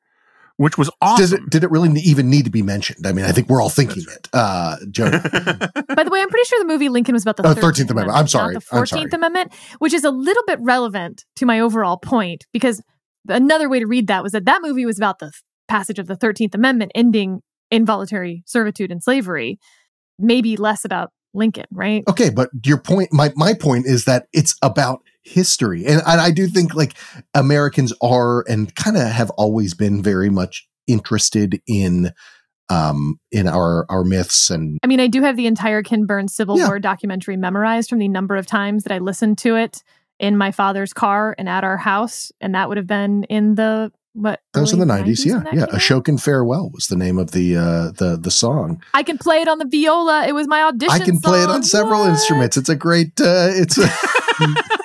Speaker 3: which was awesome.
Speaker 2: Does it, did it really even need to be mentioned? I mean, I think we're all thinking it. Uh, Joe,
Speaker 1: By the way, I'm pretty sure the movie Lincoln was about the
Speaker 2: Oh,
Speaker 1: 13th,
Speaker 2: 13th Amendment. I'm sorry.
Speaker 1: the 14th
Speaker 2: sorry.
Speaker 1: Amendment, which is a little bit relevant to my overall point because another way to read that was that that movie was about the th- passage of the 13th Amendment ending involuntary servitude and slavery, maybe less about Lincoln, right?
Speaker 2: okay, but your point, my my point is that it's about history, and, and I do think like Americans are and kind of have always been very much interested in um in our our myths and
Speaker 1: I mean, I do have the entire Ken Burns Civil
Speaker 2: Yeah.
Speaker 1: War documentary memorized from the number of times that I listened to it in my father's car and at our house, and that would have been in the what?
Speaker 2: that was in the 90s, yeah yeah
Speaker 1: came out?
Speaker 2: farewell was the name of the uh the the song
Speaker 1: I can play it on the viola. It was my audition.
Speaker 2: i can play it on several
Speaker 1: What?
Speaker 2: instruments it's a great uh it's a,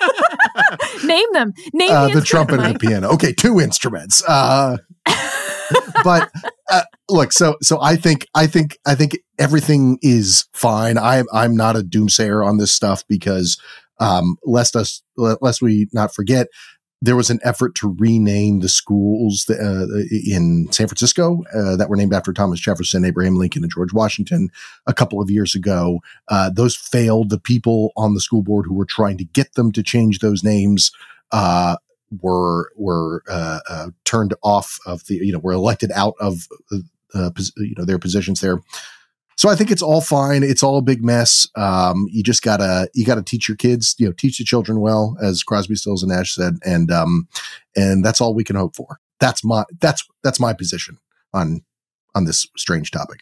Speaker 1: Name them. Name
Speaker 2: uh,
Speaker 1: the,
Speaker 2: the trumpet and the piano okay two instruments uh but uh, look so so i think i think i think everything is fine i'm i'm not a doomsayer on this stuff because um lest us lest we not forget there was an effort to rename the schools uh, in San Francisco uh, that were named after Thomas Jefferson, Abraham Lincoln, and George Washington a couple of years ago. Uh, those failed. The people on the school board who were trying to get them to change those names uh, were were uh, uh, turned off of the you know were elected out of you know their positions there. So I think it's all fine. It's all a big mess. Um, you just gotta you gotta teach your kids, you know, teach the children well, as Crosby, Stills, and Nash said, and um, and that's all we can hope for. That's my that's that's my position on on this strange topic.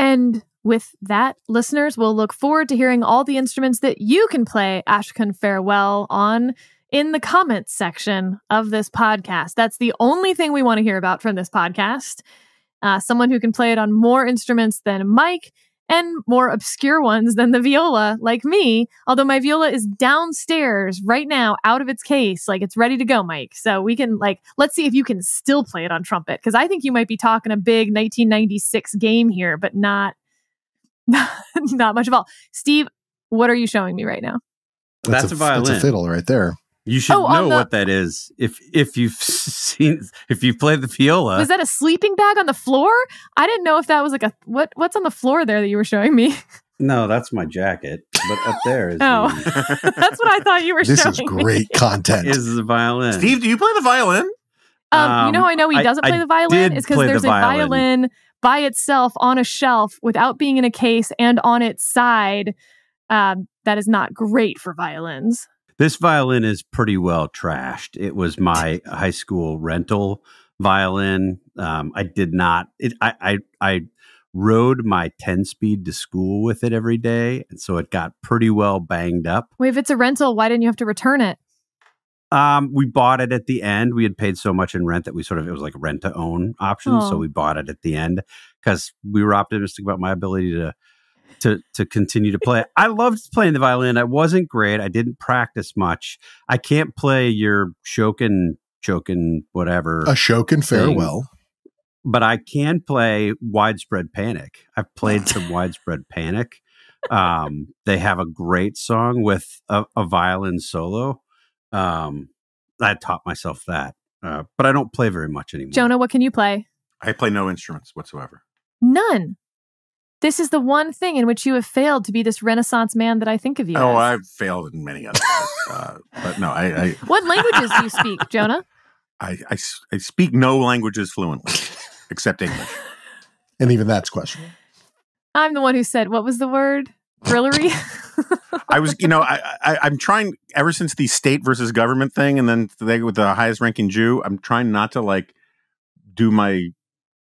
Speaker 1: And with that, listeners will look forward to hearing all the instruments that you can play Ashokan Farewell on in the comments section of this podcast. That's the only thing we want to hear about from this podcast. Uh, someone who can play it on more instruments than Mike and more obscure ones than the viola, like me. Although my viola is downstairs right now, out of its case, like it's ready to go, Mike. So we can like let's see if you can still play it on trumpet because I think you might be talking a big 1996 game here, but not not much of all. Steve, what are you showing me right now?
Speaker 4: That's a violin.
Speaker 2: That's a fiddle right there.
Speaker 4: You should
Speaker 1: Oh,
Speaker 4: know
Speaker 1: the-
Speaker 4: what that is if if you've seen if you've played the viola.
Speaker 1: Was that a sleeping bag on the floor? I didn't know if that was like a what what's on the floor there that you were showing me.
Speaker 4: no, that's my jacket. But up there is
Speaker 1: Oh.
Speaker 4: the,
Speaker 1: That's what I thought you were
Speaker 2: This
Speaker 1: showing
Speaker 2: is
Speaker 1: me.
Speaker 2: great content.
Speaker 4: is the violin.
Speaker 3: Steve, do you play the violin?
Speaker 1: Um, you know,
Speaker 4: Um,
Speaker 1: I know he doesn't
Speaker 4: I
Speaker 1: play the violin.
Speaker 4: did
Speaker 1: It's because
Speaker 4: play the
Speaker 1: there's a
Speaker 4: violin.
Speaker 1: violin by itself on a shelf without being in a case and on its side. Um, that is not great for violins.
Speaker 4: This violin is pretty well trashed. It was my high school rental violin. Um, I did not. It, I, I I rode my ten speed to school with it every day, and so it got pretty well banged up.
Speaker 1: Wait, if it's a rental, why didn't you have to return it?
Speaker 4: Um, we bought it at the end. We had paid so much in rent that we sort of it was like rent to own option,
Speaker 1: Oh.
Speaker 4: so we bought it at the end because we were optimistic about my ability to to to continue to play. I loved playing the violin. I wasn't great. I didn't practice much. I can't play your shokin chokin whatever,
Speaker 2: a Shokin farewell.
Speaker 4: but I can play widespread panic. I've played some widespread panic. Um, they have a great song with a, a violin solo. Um, I taught myself that, uh, but I don't play very much anymore.
Speaker 1: Jonah, what can you play?
Speaker 3: I play no instruments whatsoever.
Speaker 1: None. This is the one thing in which you have failed to be this Renaissance man that I think of you.
Speaker 3: Oh,
Speaker 1: as.
Speaker 3: I've failed in many others. uh, but no, I, I,
Speaker 1: What languages do you speak, Jonah?
Speaker 3: I I speak no languages fluently except English.
Speaker 2: And even that's questionable.
Speaker 1: I'm the one who said, what was the word? Grillery?
Speaker 3: I was, you know, I, I, I'm trying ever since the state versus government thing, and then they with the highest ranking Jew. I'm trying not to like do my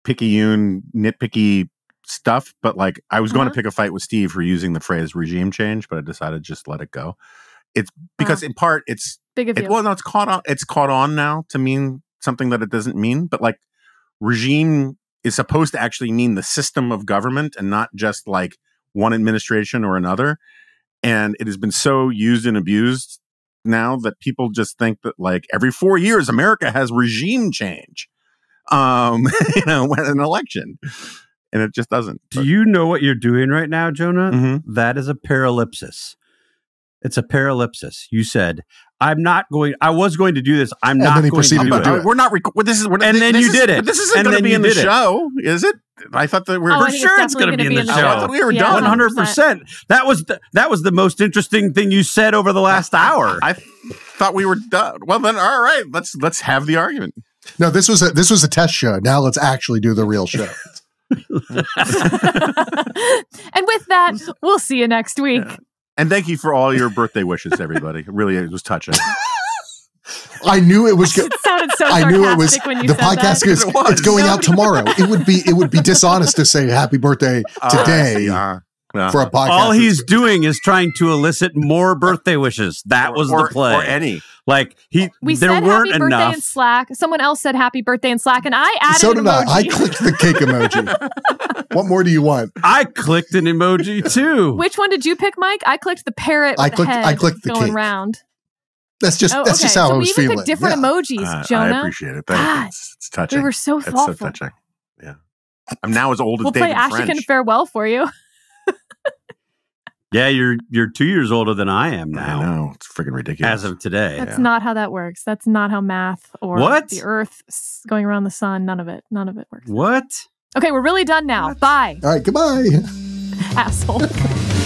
Speaker 3: picayune nitpicky stuff, but like I was going
Speaker 1: Uh-huh.
Speaker 3: to pick a fight with Steve for using the phrase regime change, but I decided just let it go. It's because in part it's
Speaker 1: Big of
Speaker 3: it,
Speaker 1: you.
Speaker 3: well, no, it's caught on. It's caught on now to mean something that it doesn't mean. But like regime is supposed to actually mean the system of government and not just like one administration or another. And it has been so used and abused now that people just think that like every four years America has regime change. Um, you know, when an election, and it just doesn't.
Speaker 4: Do you know what you're doing right now, Jonah?
Speaker 3: Mhm.
Speaker 4: That is a paralipsis. It's a paralipsis. You said, "I'm not going. I was going to do this. I'm
Speaker 2: And
Speaker 4: not
Speaker 2: then he
Speaker 4: going to do
Speaker 2: to
Speaker 4: it."
Speaker 2: do
Speaker 3: But
Speaker 2: it.
Speaker 3: we're not. Rec- well, this is. We're,
Speaker 4: And then
Speaker 3: this
Speaker 4: you
Speaker 3: is-
Speaker 4: did it.
Speaker 3: But this isn't going to be in the
Speaker 4: it.
Speaker 3: show, is it? I thought that we were.
Speaker 1: Oh,
Speaker 4: For sure,
Speaker 1: it's
Speaker 4: it's going to be in the
Speaker 1: gonna
Speaker 3: I
Speaker 4: show.
Speaker 3: thought we were
Speaker 1: Yeah,
Speaker 3: done.
Speaker 4: One hundred percent. That was the that was the most interesting thing you said over the last hour.
Speaker 3: I thought we were done. Well, then, all right. Let's let's have the argument.
Speaker 2: No, this was a this was a test show. Now let's actually do the real show.
Speaker 1: and with that, we'll see you next week.
Speaker 3: And thank you for all your birthday wishes, everybody. Really, it was touching.
Speaker 2: I knew it was. Go-
Speaker 1: It sounded so
Speaker 2: I
Speaker 1: sarcastic
Speaker 2: knew it was.
Speaker 1: when you
Speaker 2: The
Speaker 1: said
Speaker 2: podcast
Speaker 1: that.
Speaker 2: is
Speaker 3: It was.
Speaker 2: it's going out tomorrow. It would be it would be dishonest to say happy birthday today
Speaker 3: Uh, yeah.
Speaker 2: for a podcast.
Speaker 4: All he's doing is trying to elicit more birthday wishes. That was
Speaker 3: or,
Speaker 4: the play.
Speaker 3: Or any.
Speaker 4: Like he,
Speaker 1: We
Speaker 4: there
Speaker 1: said
Speaker 4: weren't
Speaker 1: happy birthday
Speaker 4: enough.
Speaker 1: in Slack. Someone else said happy birthday in Slack, and I added
Speaker 2: so
Speaker 1: an
Speaker 2: did I. I clicked the cake emoji. what more do you want?
Speaker 4: I clicked an emoji too.
Speaker 1: Which one did you pick, Mike? I clicked the parrot.
Speaker 2: I
Speaker 1: with the
Speaker 2: clicked- I clicked the
Speaker 1: going
Speaker 2: cake.
Speaker 1: round.
Speaker 2: That's just
Speaker 1: Oh,
Speaker 2: that's
Speaker 1: okay.
Speaker 2: just how
Speaker 1: so
Speaker 2: I
Speaker 1: we
Speaker 2: was
Speaker 1: even
Speaker 2: feeling.
Speaker 1: picked different
Speaker 2: Yeah.
Speaker 1: emojis,
Speaker 3: Uh, I appreciate it. Thank you. It's, it's touching.
Speaker 1: we were so
Speaker 3: it's so
Speaker 1: thoughtful.
Speaker 3: touching. Yeah. I'm now as old as
Speaker 1: we'll play
Speaker 3: David
Speaker 1: Ashton
Speaker 3: French.
Speaker 1: farewell for you.
Speaker 4: Yeah, you're you're two years older than I am now.
Speaker 3: I
Speaker 4: now,
Speaker 3: know. It's freaking ridiculous.
Speaker 4: as of today.
Speaker 1: That's
Speaker 3: Yeah.
Speaker 1: not how that works. That's not how math or
Speaker 4: What?
Speaker 1: the Earth going around the sun. None of it. None of it works.
Speaker 4: What?
Speaker 1: Okay, we're really done now. Bye,
Speaker 2: All right, goodbye.
Speaker 1: asshole.